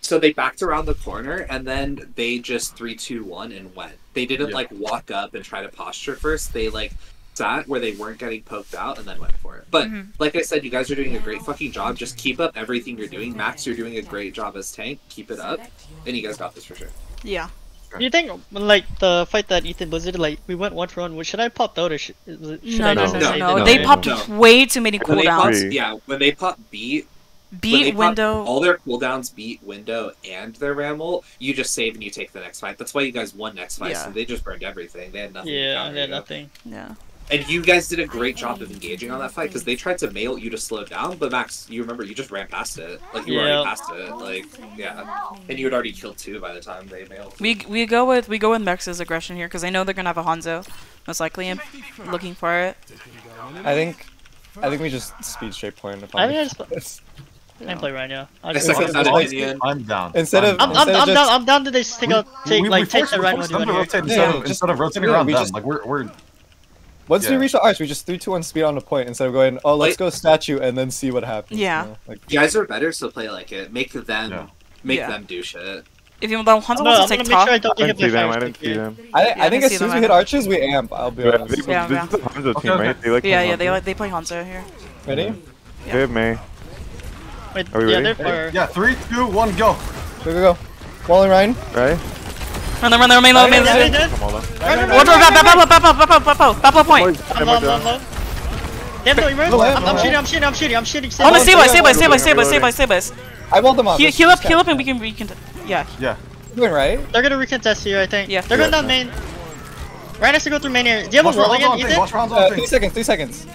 So they backed around the corner, and then they just three, two, one, and went. They didn't Yeah. like walk up and try to posture first. They like sat where they weren't getting poked out, and then went for it. But Mhm. like I said, you guys are doing a great fucking job. Just keep up everything you're doing. Max, you're doing a great job as tank. Keep it up, and you guys got this for sure. Yeah. Do you think like the fight that Ethan Blizzard like we went one for one? Should I pop out or should, should No, I no, just no, say no, that- They popped No. way too many When they pop, cooldowns. Cooldowns. yeah, when they pop beat, when they Beat pop window. all their cooldowns beat window and their ramble. You just save and you take the next fight. That's why you guys won next fight. Yeah. So they just burned everything. They had nothing. Yeah, counter yeah, you. nothing. Yeah. And you guys did a great job of engaging on that fight because they tried to mail you to slow down, but Max, you remember you just ran past it. Like you were Yeah. already past it. Like yeah, and you had already killed two by the time they mailed. We we go with we go with Max's aggression here because I know they're gonna have a Hanzo, most likely. I'm looking for it. I think, I think we just speed straight point. If I think I just- honest. I can play right now. I'll I just- second that Like- opinion. I'm down. Instead of- I'm, down. I'm, Instead of I'm just- down. I'm down to just take We- out, take we- like we take the we right one. them to here. rotate Yeah, instead, of, just- instead of rotating yeah, around we them. just- Like we're we're Once we Yeah. reach the arch, we just three, two, one speed on the point instead of going, oh, let's Like- go statue and then see what happens. Yeah. You know? Like, You guys are better, so play like it. Make them, Yeah. make Yeah. them do shit. If you want Hanzo I'm gonna, I'm wants to gonna take make sure I don't I hit didn't see by them. I didn't stick see them. I, Yeah, I I think as soon as we hit arches, we amp. I'll be Yeah, honest. they- Yeah, this yeah. is the Hanzo Okay, team, okay. right? They like yeah, yeah, they like they play Hanzo here. Ready? They have Mei. Wait, Are we yeah, ready? they're far. yeah. Three, two, one, go. Go, go, go. Walling Rein. Right? Run there, run there, main low, main low. Wardrobe, back, back, back, back, back, back, back, back, back, back point. I'm low, I'm low, I'm low. Dead low, you remember? I'm shooting, I'm shooting, I'm shooting, I'm shooting. Oh, but stabilize, them up. Heal, main. Rein has to go through main area. Do you have a roll again, Ethan? Uh, three seconds, three seconds.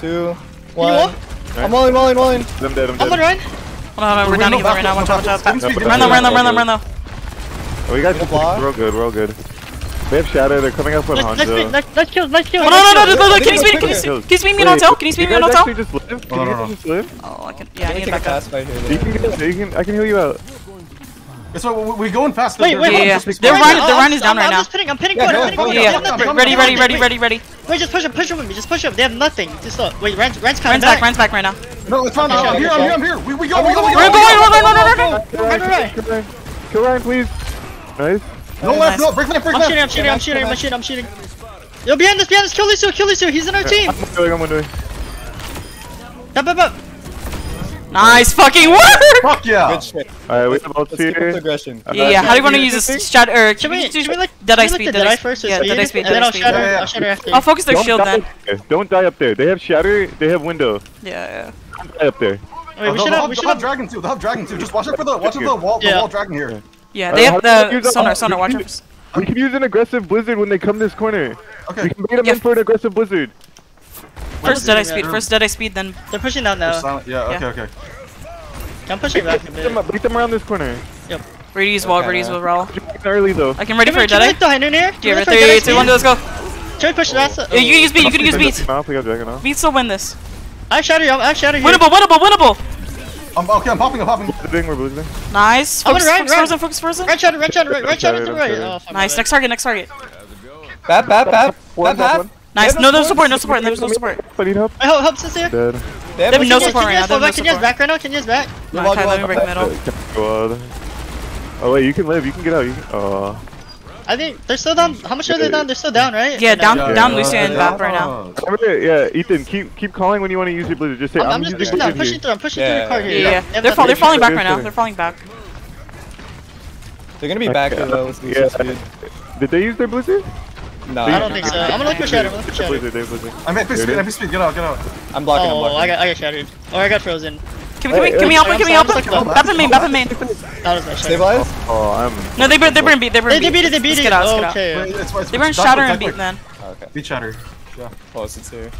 Two, one. I'm rolling, rolling, rolling. I'm dead, I'm dead. I'm gonna run. Hold on, we're down Ethan right now, one top, one top. Run them, run them, run them, run them. We got you real good, real good. They have Shadow, they're coming up with let's, Hanzo. Let's, let's, let's kill, let's kill. Oh, no, no, no, no, no, no, can you speed, can you, can you speed me an hotel? Can you speed me an hotel? Can you just live? Can you no, no. just live? Oh, I can, yeah, I need to back up. You can I can heal you out. So we're going fast. Wait, wait, yeah, They're running. their run is down right now. I'm just pinning, I'm pinning yeah, I'm pinning yeah. Ready, ready, ready, ready, ready. Wait, just push him, push him with me, just push him. They have nothing. Just look. Wait, Rens. Rens coming Rent's back. Rens back right now. No, it's fine, I'm here, I'm here, I'm here. We go, we go, we go. Run, run, run, run, run, run, run. run. Kill Rent, please. Nice. No left, nice. no, break left, break I'm left. Shooting, I'm shooting, I'm shooting, I'm shooting, I'm shooting. Yo, behind us, behind us, kill Lisu, kill Lisu, he's in our team. I'm doing, I'm doing. Up, up, up. Nice fucking work! Fuck yeah! Good shit. Alright, we about Let's Yeah, uh, yeah, yeah, how do you wanna use a shatter? Er, can, we, should we like Deadeye speed? Deadeye dead first? Yeah, Deadeye speed, Deadeye speed. Shatter, yeah, I'll shatter after. I'll focus their shield then. Don't die up there. They have shatter, they have window. Yeah, yeah. Don't die up there. Wait, we oh, should have, we should have dragon too. They have dragon too. Just watch out for the, watch out for the wall, the wall dragon here. Yeah, they have the sonar, oh, sonar, watchers. We can use an aggressive blizzard when they come this corner. Okay. We can bait them yep. in for an aggressive blizzard. First dead eye speed, first dead eye speed, then. They're pushing down now. Yeah, okay, okay. I'm pushing back a bit. Beat them around this corner. Yep. Ready's to ready's wall, ready to. Early though. I can ready for a the eye. Yeah, 3, 2, 1, let's go. Try push that. You can use beat, you can use beat. Beats will win this. I shatter you, I shatter you. Winnable, winnable, winnable! I'm, okay, I'm popping, I'm popping. We're bleeding, we're bleeding. Nice. Focus, oh, right, focus, right. frozen, focus, frozen. Right shot, right shot, right, right shot, right. right. Oh, nice, next target, next target. Bap, bap, bap. Bap, bap. Nice, no, no support, no support, there's no support. I need help. I hope, help, sister. Dead. They have no support right now, they have no support. Kenya's back right now, Kenya's back. No, let me break middle. God. Oh wait, you can live, you can get out, you can- uh... I think they're still down. How much are they down? They're still down, right? Yeah, down, yeah, down yeah, Lucian and Vap right now. Yeah, Ethan, keep keep calling when you want to use your blizzard. Just say, I'm, I'm just pushing, I'm pushing through. I'm pushing through your car here. Yeah, yeah. They're, fall, they're falling back right now. They're falling back. They're gonna be back though. Yeah. Did they use their blizzard? No, I don't think so. I'm gonna push out. I'm gonna push out. I'm at full speed. I'm at full speed. Get out. Get out. I'm blocking. Oh, I got I got shattered. Oh, I got frozen. Can we, can we, help him? Can we help him? Bap him main, bap him main. Stabilize? Oh, I'm... No, they burn, they burn beat, they burn beat. They beat it, they beat it. Get out, oh, okay. They burn shatter and beat, man. Okay. Beat shatter. Yeah, close, it's here.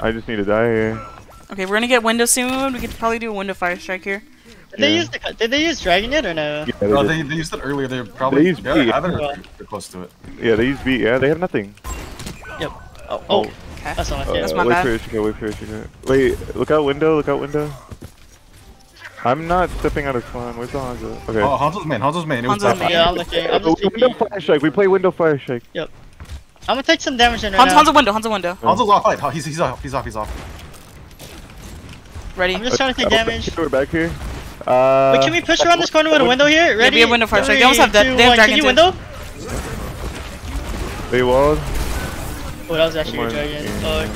I just need to die here. Okay, we're gonna get window soon. We could probably do a window fire strike here. Did yeah. they use the, did they use dragon yet or no? Yeah, they, no, they, they used it earlier. They're probably they used yeah, beat. Yeah. They're close to it. Yeah, they used beat. Yeah, they have nothing. Yep. Oh. oh. Okay. That's not uh, That's my wait bad. For Ishika, wait for Ishika. Wait, look out window. Look out window. I'm not stepping out of clan. Where's the Hanzo? Okay. Oh, Hanzo's main. Hanzo's main. It Hanzo's main. Yeah, I'm looking. I'm just oh, window fire shake. We play window fire shake. Yep. I'm gonna take some damage in right Hanzo, now. Hanzo window. Hanzo window. Hanzo's off. Fight. He's he's off. He's off. He's off. Ready. I'm just trying to take uh, damage. We're back here. Uh, Wait, can we push around this corner with a window here? Ready? Yeah, we have window fire shake. They almost have that. They have dragon. Can you window? They walled. Oh, that was actually a dragon. Oh.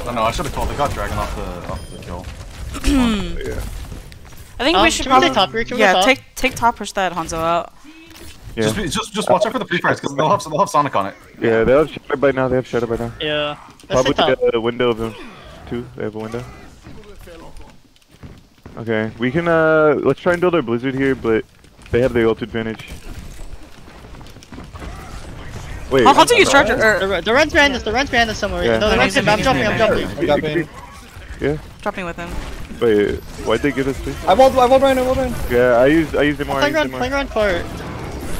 I don't know. I should have called. They got dragon off the off the kill. I think um, we should probably top here. yeah, take take top push that Hanzo out. Yeah. Just, just, just watch out for the pre-fires because they'll have they'll have Sonic on it. Yeah, they have shadow by now. They have shadow by now. Yeah. Let's Probably the window of them too. They have a window. Okay, we can uh let's try and build our blizzard here, but they have the ult advantage. Wait, oh, I'll, I'll take your charger. The, reds band behind us. The red's behind us somewhere. Yeah. No, the run's I'm jumping. I'm jumping. Yeah. Dropping with him. Wait, why'd they give us space? I walled, I walled Rein, I walled Rein. Yeah, I used, I used him more. Playground, playground fart.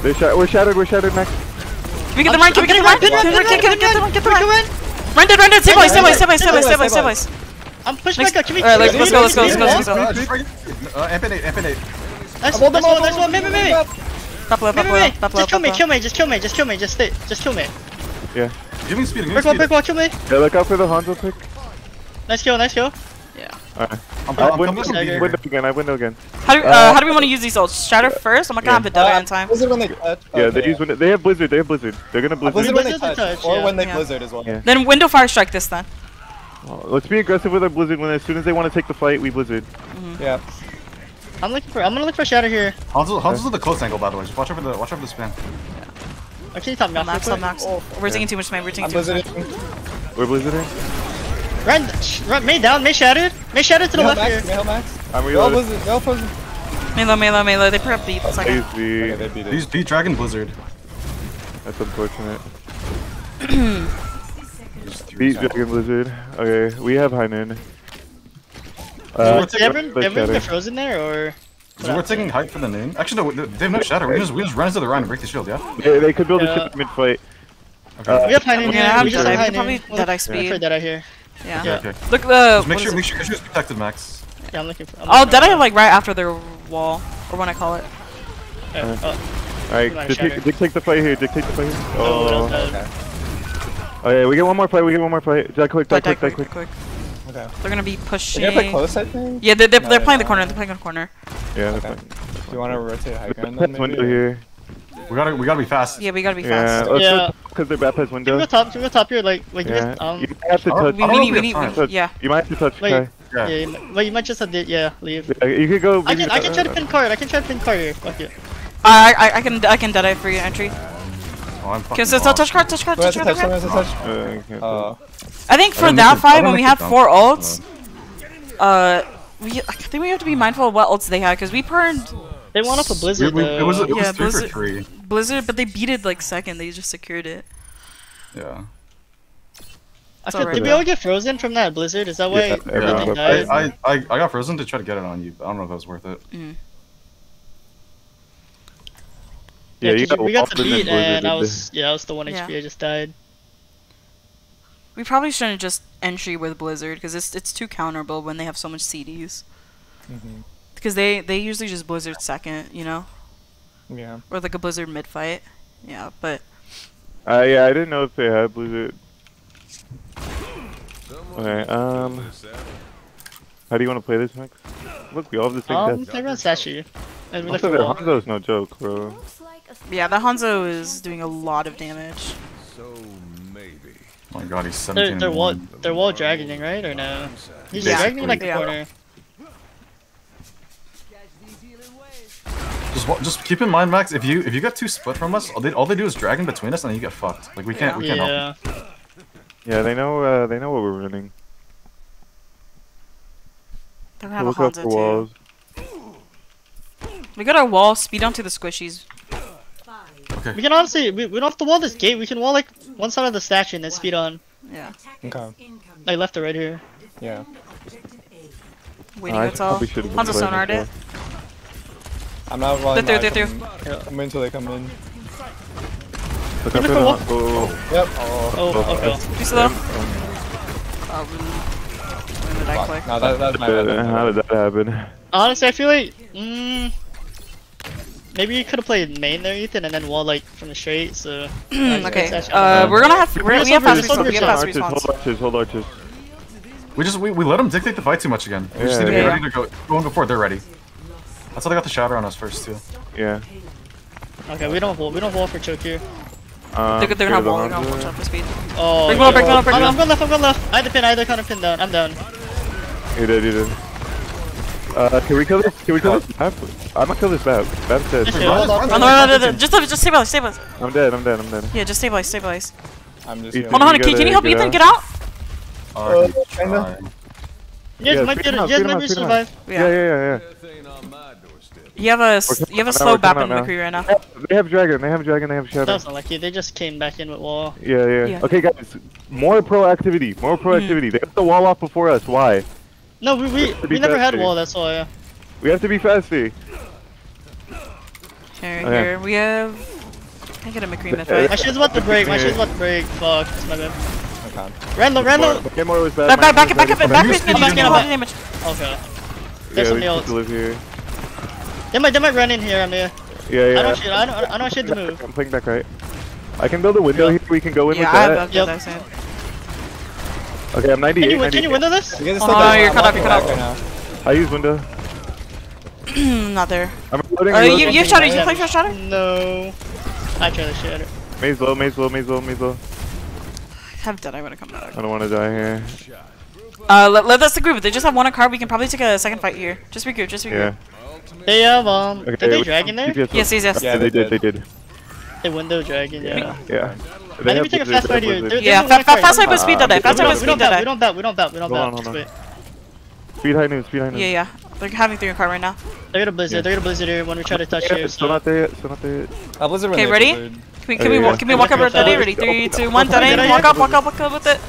They shot, we're shattered, we're shattered, Max. Can we get the run, can we get the run? Get the run, get the run, get the run. Run dead, run dead, stabilize, stabilize, stabilize, stabilize, stabilize. I'm pushing back up, can we- Alright, let's go, let's go, let's go, let's go. Uh, ampanate, ampanate. Nice one, nice one, maybe, maybe. Top left, top left, top left. Just kill me, kill me, just kill me, just kill me, just stay, just kill me. Yeah. Give me speed, give me speed. Pick one, pick one, kill me. Yeah, look out for the Hanzo pick. Nice kill, nice kill. Alright. I'm, I'm, window, window, again, I window again. How do, uh, uh, how do we want to use these ults? Shatter first? I'm not gonna yeah. have the die uh, on time. Blizzard when they touch. Yeah, they use when they have blizzard, they have blizzard. They're gonna uh, blizzard. blizzard when they touch, touch or yeah. when they yeah. blizzard as well. Then window fire strike this then. Well, let's be aggressive with our blizzard when as soon as they want to take the fight, we blizzard. Mm -hmm. Yeah. I'm looking for I'm gonna look for shatter here. Hanzo's, Hanzo's at the close angle by the way. Just watch over the watch over the spin. Actually, top max, top max. Oh, we're taking too much time. We're taking too much time. We're blizzarding. Run, run, Mei down, Mei shattered. Mei shattered to the Mail left max, here. mail max. I'm They're blizzard, they're all frozen. Melo, Melo, Melo. They put up beat. It's like Okay, they beat it. These beat Dragon Blizzard. That's unfortunate. Beat seconds. Dragon Blizzard. Okay, we have Heinen. Uh, Uh, Did everyone, let's everyone shatter. get frozen there, or? So we're taking height for the name. Actually, no, they have no shatter. We just we just run into the Rein and break the shield. Yeah. They, they could build a Yeah. ship mid fight. Okay. We have Heinen We're here. gonna have we just Deadeye. have We can Heinen. probably Deadeye Look speed. for Deadeye here. Yeah. Yeah. Okay. Look the. Just make sure make sure make sure it's protected, Max. Yeah, I'm looking for. I'm Oh, looking for- Deadeye like right after their wall, or when I call it. Yeah, oh, Alright, Nice dictate, dictate the play here. Dictate the play here. oh, Oh. that was bad. Okay, we get one more play, We get one more fight. Die quick. Die Die, die, quick. Die quick, quick. quick. Okay. They're gonna be They're pushing. play close, I think. Yeah, they're, they're, No, they're they're playing the corner. They're playing the corner. Yeah, that's Okay. fine. Do you want to rotate high ground Pet then? window maybe? here. We gotta we gotta be fast. Yeah, we gotta be fast. let's Yeah. because they're bad pets Can we window. go top? Can we go top here? Like, like, you Yeah, um, you might have to Oh, touch. We, we need, we need, we have we, time. yeah. You might have to touch. Wait. Kai. Yeah. yeah, you, might- well, you might just have to, yeah, leave. Yeah, you could go. I can, I can try to pin card. I can try to pin card here. Fuck it. I, I, I can, I can deadeye for your entry. Because Oh, I'm fucking Cause it's a lost. touch card, touch card, Who has touch to card. touch? touch Someone card. has to touch. Uh. I think I for don't that make it- I fight don't when we make had it dumb. four ults, uh, we I think we have to be mindful of what ults they had because we burned They want up a blizzard we- though. it was it was Yeah, three Blizzard- for three. Blizzard, but they beat it like second. They just secured it. Yeah. I feel, alright. did we all get frozen from that blizzard? Is that why Yeah, everything everyone died? I, I, I, I got frozen to try to get it on you, but I don't know if that was worth it. Yeah, Yeah, you 'cause got we got the beat, and I was yeah, I was the one Yeah. HP. I just died. We probably shouldn't just entry with Blizzard because it's it's too counterable when they have so much CDs. Mhm. Because they they usually just Blizzard second, you know, Yeah. or like a Blizzard mid fight. Yeah, but Uh, yeah, I didn't know if they had Blizzard. Okay, um. How do you want to play this, Max? Look, we all have the same Um, death. I run Sashi. And we left Also, the their wall. Hanzo's no joke, bro. Looks like a yeah, the Hanzo is doing a lot of damage. So maybe. Oh my god, he's 17 They're, and they're wall, they're wall dragoning, right? Or no? He's Yeah. dragoning like the Yeah. corner. Just, just keep in mind, Max. If you if you get too split from us, all they, all they do is drag in between us, and then you get fucked. Like we can't we can't help. Yeah. Yeah, they know. Uh, they know what we're running. They're have a look out Hanzo for too. walls. We got our wall. Speed onto the squishies. Okay. We can honestly, we, we don't have to wall this gate. We can wall like one side of the statue and then speed on. Yeah. Okay. Like left or right here. Yeah. Waiting I that's all. probably should've Hanzo playing sonared it. I'm not rolling. They're through, they're come in until they come in. Look Look out for for the wall. Hanzo. Oh, Yep. Oh. Oh, okay. Too slow. um, we- we're in the die click. No, that, that's my bad. that's my how did that happen? Honestly, I feel like, mm, maybe you could have played main there, Ethan, and then wall like from the straight. So. Okay. Uh, we're gonna have we're, we have fast response. We have here. fast Archers, response. hold archers, hold archers. We just we, we let them dictate the fight too much again. We just need to be Yeah, yeah. ready to go going before they're ready. That's how they got the shatter on us first too. Yeah. Okay, we don't wall. We don't wall for choke here. Um, They're, they're gonna to the wall. They're gonna Hanzo. watch out for speed. Oh. Break one, break one, break I'm, one. I'm going left. I'm going left. I Either pin, I either kind of pin down. I'm down. You did, you did. Uh, can we kill this? Can we kill this map? I'm gonna kill this map. Map's dead. Just hold on. Oh, no, no, no, no, no, just just stabilize, stabilize. I'm dead, I'm dead, I'm dead. Yeah, just stabilize, stabilize. I'm just. Ethan, Hold gonna- on, You can, can you help get Ethan get out? Uh, kinda. You Yeah, might speed get it. out, You guys speed him might be speed him survive. Yeah, yeah, yeah, You have a s- We're you have a slow out, bap in. McCree right now. yeah. They have dragon, they have dragon, they have shadow. That's not lucky. They just came back in with wall. Yeah, yeah, Yeah. Okay, guys, more proactivity, more proactivity. They got the wall off before us. Why? No, we we, to we never had wall. That's why. We have to be fasty. Here, Okay. here, we have. I get a McCree mid Uh. My shit's about to break. My shit's about to break. Fuck. That's my bad. Okay. Randall, Randall. Okay, more was bad. Back, back, mine back, was back up, bad. back Maybe up, back speed up, him back up. damage. Okay. There's Yeah, we somebody have else. to live here. They might, they might run in here. I'm here. Yeah, I don't shit. I don't. I don't shit to move. I'm playing back right. I can build a window Yeah. here. We can go in Yeah, with I that. have that. Yep. Okay, I'm 98. Can you, can you window this? You Oh, no, you're cut off, you're cut off. right now. I use window. Not there. I'm reloading. Uh, you, you have shadow. You play for shadow? No. I try to shatter. Maze low, maze low, maze low, maze low. I have dead. I wanna come back. I don't want to die here. Uh, let, let us regroup. They just have one on card. We can probably take a second fight here. Just regroup. Just regroup. Yeah. They have um. Okay. did they we- dragon there? Yes, yes, yes. Yeah, Yeah, they they did. They did. They window dragon. Yeah. Yeah. they I think have we take a fast they fight here. Blizzard. There- Yeah, there's fa- no fa- fight. fast side with speed Uh, die. Fast side We with don't speed bet, we don't bet, we don't bet, we don't Hold on, bet. hold Just wait. Speed high noon, speed high noon. Yeah, yeah. They're having three card right now. They're gonna blizzard, Yeah. they're gonna blizzard here when we try to touch Yeah, here. Still So. not there yet, still not there yet. I'll blizzard when Okay, ready? blizzard. Can we, can we, Yeah, walk, can we walk up Okay, ready? okay. Ready? Three, two, one. Okay, Ready? Walk up, walk up, walk up with it.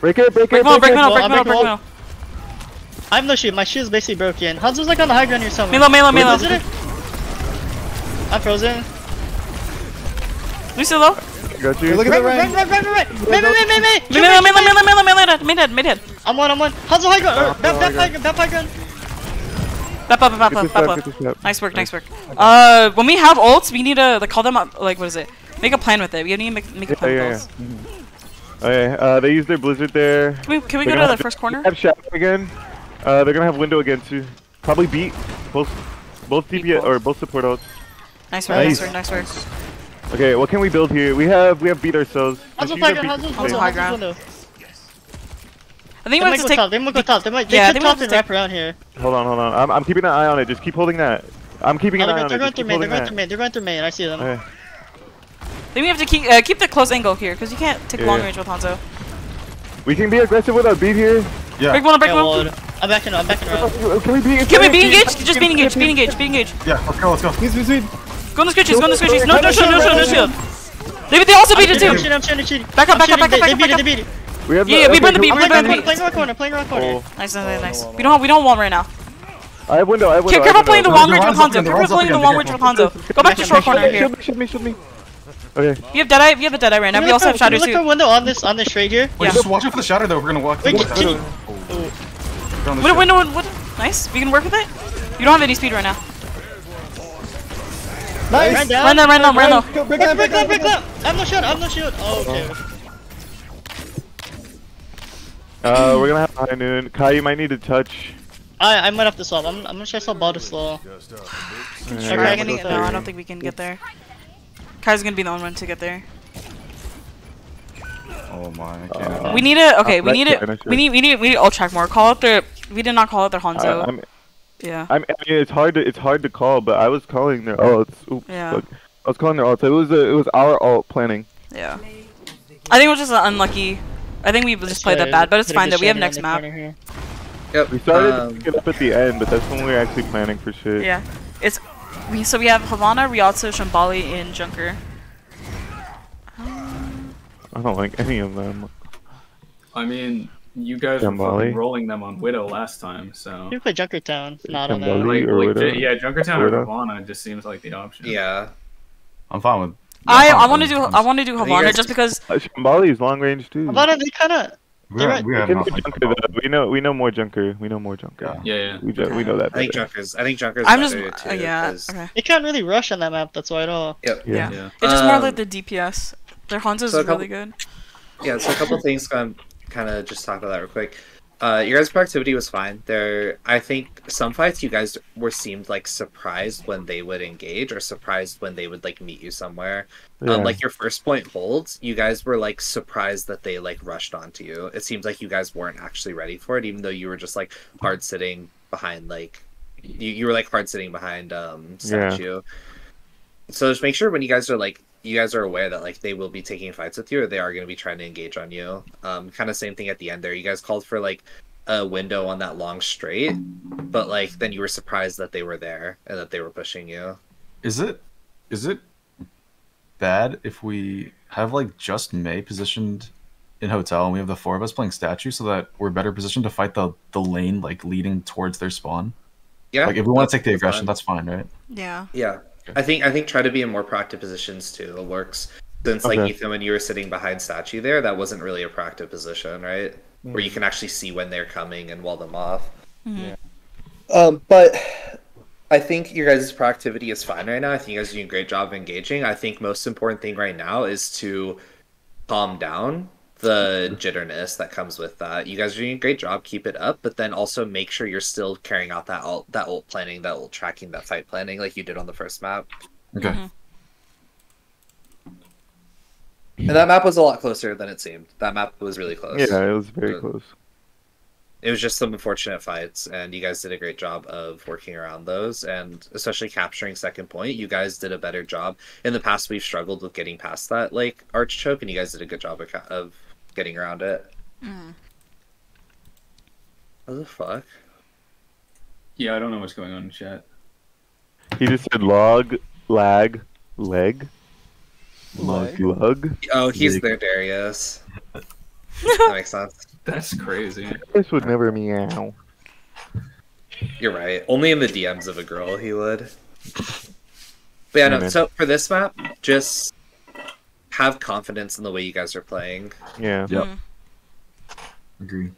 Break it, break Break it, middle, break it. middle, break I'll middle, break break wall. middle. I have no shield, my shield's basically broken. Hanzo's like on the high ground here somewhere. Milo, Milo, Wait, Milo. blizzard it? I'm frozen. Lucio low. Got you. Hey, look at Right, the right, rank. right, right, right, right. Mid, mid, mid, mid, mid. Milo, Milo, Milo, Milo, Milo, Milo, mid head, mid head. I'm one, I'm one. Hanzo high ground. Oh, er, Back, high back, ground. back, back, high ground. Bap up, bap Get up, this bap up, up. get this up. Nice work, nice work. Uh, when we have ults, we need to like call them up. Like, what is it? Make a plan with it. We need to make, make a plan Yeah, with yeah, those. Okay, uh, they use their blizzard there. Can we, can we They're go gonna to have the first corner? Have shadow again. Uh, they're gonna have window again too. Probably beat both, both DPS or both support outs. Nice work, nice Nice. work, nice work. Okay, what can we build here? We have we have beat ourselves. Let's Hanzo's use high ground, beat- Hanzo's Hanzo window, high ground. I think They we might have go to take. top, they might go top. They might, they Yeah, could they might top have to and wrap around here. Hold on, hold on. I'm, I'm keeping an eye on it. Just keep holding that. I'm keeping an eye going, on they're it. going through main, they're going through that. main, they're going through main. I see them. Okay. Then we have to keep uh, keep the close angle here because you can't take Yeah. long range with Hanzo. We can be aggressive with our beat here. Yeah. Break one, break Yeah, one. I'm backing up, I'm backing up. Can we be? Can we be engaged? Just be engaged, be engaged, be engaged. Yeah, let's go, let's go. Speed, speed, speed. Go on the squishies, go on the squishies. No, no shield, no shield, no shield. They, they also beat it I'm too. I'm cheating, I'm cheating. Back up, back up, back up, back up, They beat it, they beat it. We have Yeah, yeah, we burn the beat, we burn the beat. playing around corner, playing around corner. Oh, Nice, nice, nice. We don't we don't wall right now. I have window. I have window. I careful playing the window. wall range with Hanzo. Careful playing the again, wall be range with. Hanzo. Go back to short corner here. Shield me, shield me, shield me. Okay. You have Deadeye, you have the Deadeye right now. We also have Can Shadow we look for a window on this, on this straight here? Wait, Yeah. just watch out for the shadow though. We're gonna walk. Wait, through the can shadow. you- Down What, shadow. window, what? Nice. We can work with it. You don't have any speed right now. Nice. Run down. Run down, run down, run down. Go, break Break, down, break, break break, down, break, break. I have no shield, I have no shield. Oh, okay. Uh, we're gonna have high noon. Kai, you might need to touch. I, I might have to solve. I'm, I'm gonna try to solve ball to slow. Try Okay. getting it. No, I don't think we can get there. Kai's gonna be the only one to get there. Oh my, I Uh, can't. We need to. Okay, Uh, we need let's to. finish We it. need. We need. We need ult track more. Call out their. We did not call out their I, Hanzo. I'm, Yeah. I'm, I mean, it's hard to it's hard to call, but I was calling their ults. Oops, Yeah. fuck. I was calling their ults. It was a, it was our alt planning. Yeah. I think it was just unlucky. I think we just played that bad, but it's fine that we have next in the map. corner here. Yep. We started um, to pick it up at the end, but that's when we were actually planning for shit. Yeah. It's. We so we have Havana, Rialto, Shambali, and Junker. I don't like any of them. I mean, you guys were fucking rolling them on Widow last time, so. You play Junkertown. Not on Shambali. that. Like, or like Widow. J- yeah, Junkertown or Widow. Havana just seems like the option. yeah. I'm fine with. I I'm I fine want to do. I want to do Havana just because Uh, Shambali is long range too. Havana, they kinda. We They're right. we We, have can like the we know we know more Junker. We know more Junker. Yeah. Yeah, yeah. We, ju- we know that. I think. Junker's. I think Junker's I'm just better uh, too. yeah 'cause- okay They can't really rush on that map. That's why I don't. Yep. yeah. Yeah. It's just more Um, like the DPS. Their Hanzo's so a is really good. Yeah, so a couple things um, kind of just talk about that real quick. Uh, your guys' productivity was fine. There, I think some fights you guys were seemed like surprised when they would engage, or surprised when they would like meet you somewhere. Yeah. Um, like your first point holds, you guys were like surprised that they like rushed onto you. It seems like you guys weren't actually ready for it, even though you were just like hard sitting behind like you, you were like hard sitting behind um Yeah. statue. So just make sure when you guys are like you guys are aware that like they will be taking fights with you or they are going to be trying to engage on you. Um, kind of same thing at the end there. You guys called for like a window on that long straight, but like then you were surprised that they were there and that they were pushing you. Is it is it bad if we have like just Mei positioned in hotel and we have the four of us playing statue so that we're better positioned to fight the the lane like leading towards their spawn? Yeah, Like if we want to take the aggression, fine. that's fine, right? Yeah. Yeah, I think I think try to be in more proactive positions too. It works. Since like Okay. Ethan, when you were sitting behind statue there, that wasn't really a proactive position, right? Where you can actually see when they're coming and wall them off. Um, but I think your guys' proactivity is fine right now. I think you guys are doing a great job of engaging. I think most important thing right now is to calm down the jitterness that comes with that. You guys are doing a great job. Keep it up, but then also make sure you're still carrying out that ult, that ult planning, that ult tracking, that fight planning, like you did on the first map. Okay. Mm-hmm. And that map was a lot closer than it seemed. That map was really close. Yeah, it was very Uh, close. it was just some unfortunate fights, and you guys did a great job of working around those, and especially capturing second point. You guys did a better job. In the past, we've struggled with getting past that like arch choke, and you guys did a good job of, ca- of getting around it. Mm. What the fuck? Yeah, I don't know what's going on in chat. He just said log, lag, leg, Leg? lug. Oh, he's Leg. there, Darius. that makes sense. That's crazy. This would never meow. You're right. Only in the DMs of a girl he would. But yeah, no. So for this map, just have confidence in the way you guys are playing. Yeah. Yep. Mm. Agree.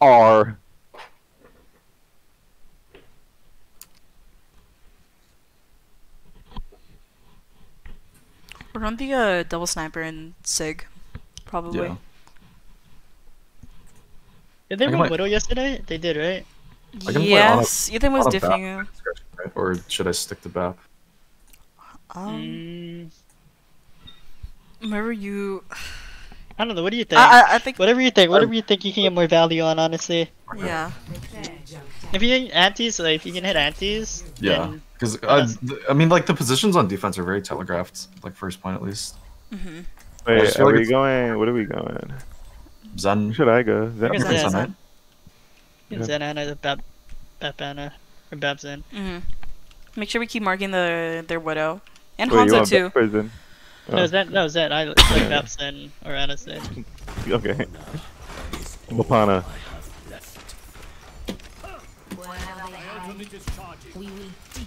R. We're on the uh, double sniper and Sig, probably. Yeah. Did they I run might- Widow yesterday? They did, right? I can play on a- Yes, Ethan was on diffing you. Right? Or should I stick to BAP? Um, Mm, remember you? I don't know. What do you think? I, I, I think. Whatever you think. Whatever you think you can get more value on, honestly. Yeah. If you hit antis, like if you can hit antis, Yeah. Because th- I mean, like the positions on defense are very telegraphed. Like first point at least. hmm I Wait, are like we it's- going? What are we going? Zen. Where should I go? Is that Where's pretty Zen? fun? yeah. Zenana, the Bab, Babana, or Babzen. hmm Make sure we keep marking the their widow and Wait, Hanzo too. prison? No, Zen, no Zen. I like Babzen or Anasen. Okay. Mapana.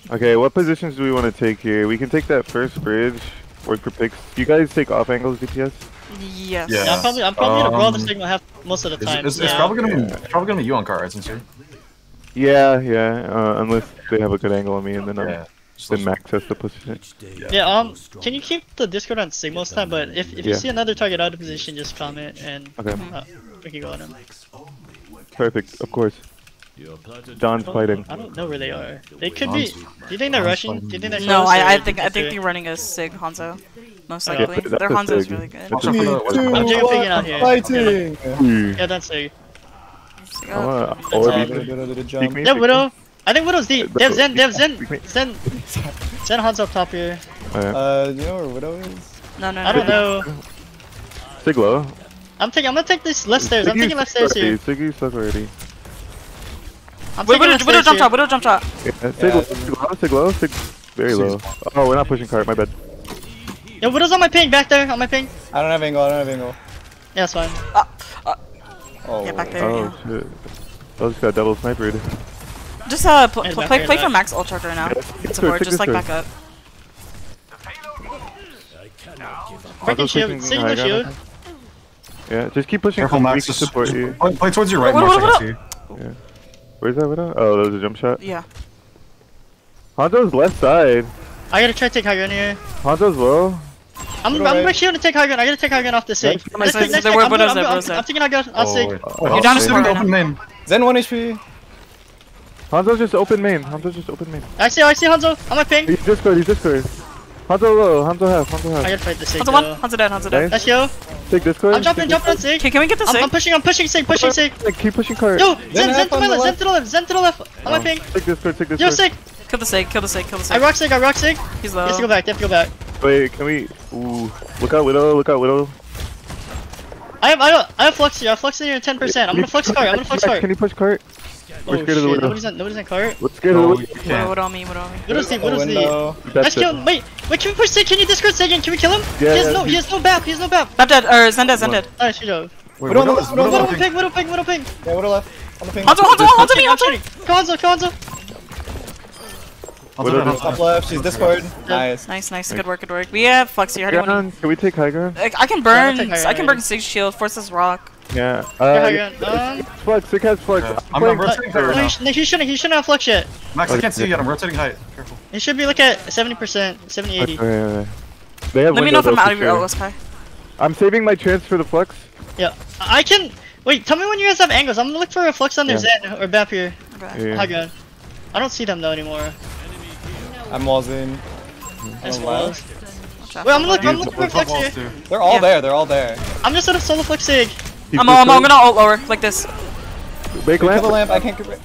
Okay, what positions do we want to take here? We can take that first bridge. Work for picks. You guys take off angles DPS? Yes. Yeah. Yeah, I'm probably I'm probably gonna brawl the Um, signal half most of the It's, time. it's, it's yeah. probably gonna be Yeah. it's probably gonna be you on car, right, sincere? Yeah, yeah. Uh, unless they have a good angle on me, and then um, Yeah. Just then let's- Max has to push it. Yeah, um, can you keep the Discord on Sig most time? But if, if you Yeah. see another target out of position, just comment and Okay, uh, we can go on him. perfect. Of course. Don's fighting. I don't know where they are. They could be. Do you think they're rushing? Do you think they're No, I, I think I think they're running a Sig Hanzo. Most likely. that's Their Hanzo is really good. That's a Watch out for the- watch out for the- I'm taking picking out here. Fighting! Yeah, that's Sig. Sig I'm up. a orb all. even. Did a Peek jump. me, Yeah, Widow. me. I think Widow's deep. They have Zen. They have Zen. Zen. Zen Hanzo up top here. Alright. Uh, you know where Widow is? No, no, no. I don't know. Siglo. I'm taking. I'm gonna take this left stairs. I'm taking left stairs already. here. Siggy's stuck already. I'm Wait, taking Widow, Widow jump here. shot, Widow jump shot. Yeah, Siglo, Siglo, Siglo, Sig. Very low. Oh, we're not pushing cart. My bad. Yo, Widow's on my ping. Back there. On my ping. I don't have angle, I don't have angle. Yeah, it's fine. Oh, Yeah, back there. Oh yeah. shit. I just got double sniped. Just uh, pl Yeah, pl back play play for Max Ultra right now. Yeah, Get take support, just like back up. Breaking shield. pushing Signal shield. Yeah, just keep pushing. Careful, Max. can Just, support you. play, play towards your right, What- Max. what- I what- can see. Where's that window? Oh, that was a jump shot. Yeah. Hanzo's left side. I gotta try to take high ground here. Hanzo's low. I'm, Widow I'm right. actually gonna take high ground. I gotta take high ground off the Sig. Nice, Next nice, pick, next there pick. I'm, Widows I'm, there, I'm, Widows I'm, taking high ground on Oh, Sig. wait. You're down to Sig, support right open main. Zen 1 HP. Hanzo's just open main. Hanzo's just open main. I see, I see Hanzo. I'm a my ping. He's Discord. He's Discord. Hanzo low. Hanzo half. Hanzo I gotta fight the Sig. Hanzo one, though. Hanzo dead, Hanzo dead. Nice. Let's go. Take Discord. I'm jumping, jumping on Sig. Okay, can we get the I'm, I'm pushing, I'm pushing Sig, pushing Sig. Discord. Keep pushing cart. Yo, Zen Zen, Zen to my the left, Zen to the left, Zen to the left. On my ping. Take Discord. Take Discord. Yo, Sig. Kill the Sig, kill the Sig, kill the I rock Sig, I rock Sig. He's They have to go back, they have to go back. Wait, can we? Ooh. Look out, Widow. Look out, Widow. I have, I have, I have flux here. I have flux in here 10%. I'm gonna you flux push cart. I'm gonna flux cart? cart. Can you push cart? Oh We're scared shit, of the Widow. nobody's in, nobody's in cart. Let's get No, it. you What, can't. what on me, what on me? Widow's deep, A Widow's deep. Let's kill it. Wait, wait, can we push Sig? Can you discord Sig in? Can we kill him? Yeah, he has no, he- he has no bap. He has no bap. Bap dead, or Zen dead, Zen dead. Alright, shoot up. Wait, Widow on the Widow- left, Widow on the Widow- Widow ping, Widow ping, Widow ping. Yeah, Widow left. On the ping. Hanzo, Hanzo, Hanzo me, I'm Hanzo me! shooting. On, Zo, on, Zo. Hanzo Widow dead, just- Top left, she's Discord. Nice. Nice, nice, good work, good work. We have Flux here, how do you want Can we take high ground? I I can burn, I'll take high I can burn Sig's shield, force this rock. Yeah. Uh, um, flex, it has flex. Yeah. I'm, I'm rotating uh, right he, he, shouldn't, he shouldn't have flex yet. Max, okay. I can't see yet, I'm rotating height. Careful. It should be like at 70%, 70, 80. Okay. They have Let me know if I'm out of your LS high. I'm saving my chance for the flex. Yeah, I can... Wait, tell me when you guys have angles. I'm gonna look for a flex on their yeah. Zen or Bapir. Okay. Yeah. High. I don't see them though anymore. I'm walls in. I'm. Wait, I'm looking, I'm looking for flex here. They're all yeah. there, they're all there. I'm just gonna solo flexing. I'm, I'm, I'm gonna alt lower, like this. Make lamp. Kill lamp, I can't get rid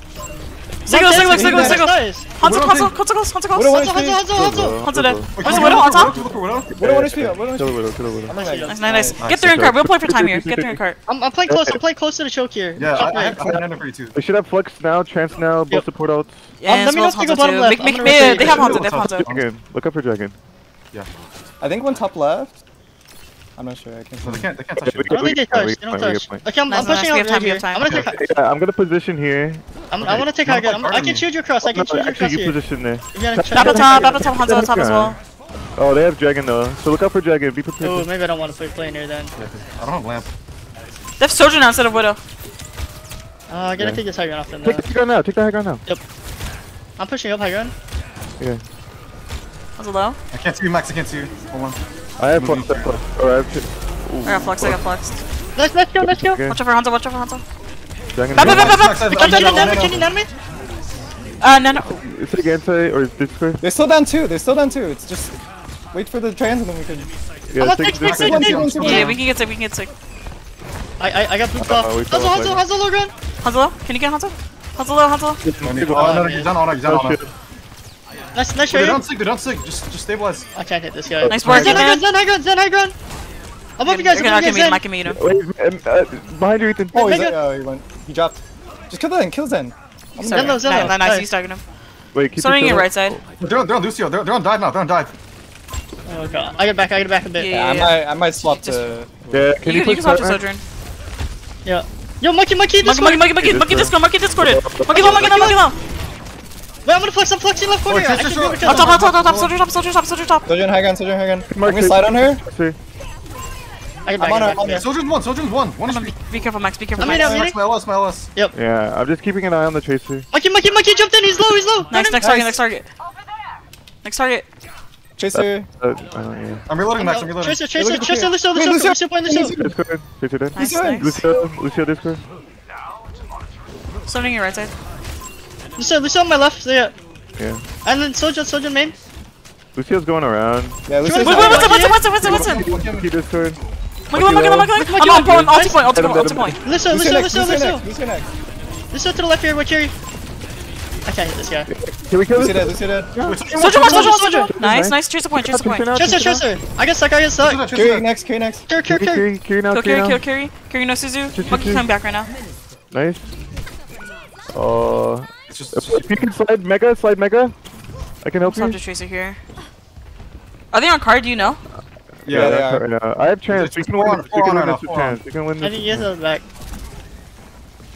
Single, single, single, single! Hanzo, Hanzo, Hanzo, Hanzo, Hanzo, Hanzo, Hanzo, Hanzo, Hanzo dead. Hanzo, Widow on top. Widow, Widow, Widow, Widow. Kill Widow, kill Widow. Nice, nice, nice. Get through in cart, we'll play for time here. Get through in cart. I'm, I'm playing close, I'm playing close to the choke here. Yeah, I have 10 for you too. They should have Flux now, Trance now, both support ults. Yeah, as well as Hanzo too. They have Hanzo, they have Hanzo. Okay, look up for Dragon. Yeah. I think one top left. I'm not sure. I can't. They can't. They can't touch. Yeah, I don't think they touch. They don't touch. Okay, I'm, pushing out up here. I'm gonna take. Yeah, I'm gonna position here. I'm, I wanna take high ground. I can shoot your cross. I can shoot your cross. Actually, you position there. Battle top. Battle top. Hanzo top as well. Oh, they have dragon though. So look out for dragon. Be prepared. Oh, maybe I don't want to play near then. I don't have lamp. They have soldier now instead of widow. Uh, I gotta yeah. take this high ground off them. Take the high ground now. Take the high ground now. Yep. I'm pushing up high ground. Yeah. How's it low? I can't see you, Max. I can't see you. Hold on. I have flux, I have flux. Or oh, I have Ooh, I got flux, I got flux. Let's, let's go, let's go. Okay. Watch out for Hanzo, watch out for Hanzo. Dragon bam, bam, bam, bam, Can you? can't Can you? turn enemy! Uh, no, no. Is it Gansai or is this Chris? They're still down two, they're still down two. It's just... Wait for the trans and then we can... Yeah, oh, take, take, take, take, take, take. yeah we can get sick, we can get sick. I, I, I got pooped off. Uh, Hanzo, Hanzo, Hanzo, low ground! Hanzo, can you get Hanzo? Hanzo low, Hanzo he's on auto, he's on auto. Nice, nice They don't sink, they don't sink. Just, just stabilize. I can't hit this guy. Nice work, Zen high ground, Zen high ground, Zen high ground! I'm up you guys, I'm up you guys, Zen! I can meet him, I can him. Uh, behind you, Ethan. Oh, he's, uh, he went, he dropped. Just kill Zen, kill Zen. Zen low, Zen low. Nice, he's targeting him. Wait, keep Starting your right side. They're on, they're on Lucio, they're, they're on dive now, they're on dive. Oh god, I get back, I get back a bit. Yeah, yeah, yeah. I might, I might swap just. Yeah, can you, you, you can swap to Sojourn. Yeah. Yo, monkey, monkey, Discord! Monkey, monkey, monkey, monkey, Discord, monkey, Discord! Monkey, monkey, monkey, monkey, monkey! Wait, I'm gonna flex, I'm flexing left corner! I can do it top, top, top, top, top, soldier top, soldier top, soldier top! Soldier high gun, soldier high gun. Mark, I'm gonna slide on her. Three. I can I'm on her, I'm on her. Soldier's one, soldier's one! One is be, be careful, Max, be careful, Max. I'm Max, my LS, my LS. Yep. Yeah, I'm just keeping an eye on the chaser. Mikey, Mikey, Mikey jumped in, he's low, he's low! Nice, next target, next target. Next target. Chaser. Uh, uh, I'm reloading, Max. I'm reloading. Chaser, Chaser, Chaser, Lucio, Lucio, Lucio, Lucio, point Lucio. Discord, Chaser dead. Nice, nice. Lucio, Lucio, Discord. Summoning your right side. Lucio, Lucio on my left, there. Yeah. And then Soldier, Soldier main. Lucio's going around. Yeah, Lucio's going around. Wait, wait, what's up? what's up? what's up? what's up? He just turned. Look at him, look at him, look at him, look! I'm on point, ulti point, ulti point, ulti point. Lucio, Lucio, Lucio, Lucio. Lucio next. Lucio to the left here, watch here. I can't hit this guy. Can we kill Lucio dead, Lucio. Soldier soldier soldier Nice, nice, chase the point, chase the point. Chase her, chase her. I get stuck, I get stuck. Carry next, Carry next. Carry, carry, carry Kiri now, Carry, now. Kill Carry kill Kiri. Kiri no Suzu. Monkey coming back right now. Nice. Uh. Just, just if you can slide Mega, slide Mega. I can help Slap you. Tracer here. Are they on card? Do you know? Yeah, yeah they are. Right now. I have chance. You can win. On, can win this with trans. Can win this. I think yes, I'm back.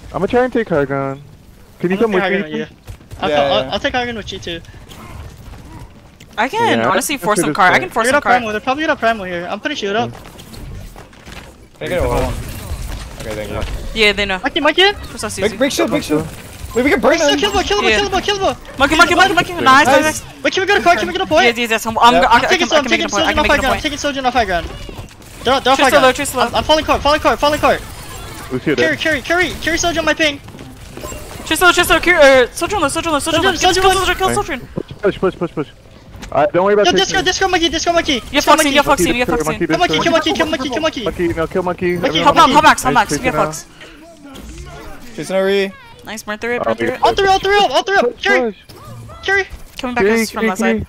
I'm gonna try and take Hargon. Can you I'm come with me? With I'll, take Hargon with you too. I can yeah, honestly force some card. I can force some card. Primal. They're probably gonna primal here. I'm putting shield up. Mm. Take it a one. Okay, thank you. Yeah, they know. Mikey, Mikey! Make, Big shield, big shield. Wait, we can burn him. Kill him, kill him, kill him, kill him. Monkey, monkey, monkey, monkey. Nice, nice. Wait, can we get a point? Can we get a point? Yes, yes, yes. I'm, I'm, yeah. I'm, I'm taking Sojourn off high ground. I'm taking soldier. off high ground. They're off high ground. I'm, I'm falling court, falling court, falling court. Carry, carry, carry, carry Sojourn my ping. Chestlo, Chestlo, carry, uh, Sojourn low, Sojourn low, Sojourn low. Sojourn low, Sojourn low, Sojourn Push, push, push, push. Alright, don't worry about this. Disco, disco monkey, disco monkey. You're foxing, you're foxing, you're foxing. Kill monkey, kill monkey, kill monkey, kill monkey. Monkey, no, kill monkey. Monkey, hop max, hop max, hop max. You're foxing. Jason, are we? Nice, burn through it, burn through it. All through, all through, all through! Cherry! Cherry! Coming back us from left side.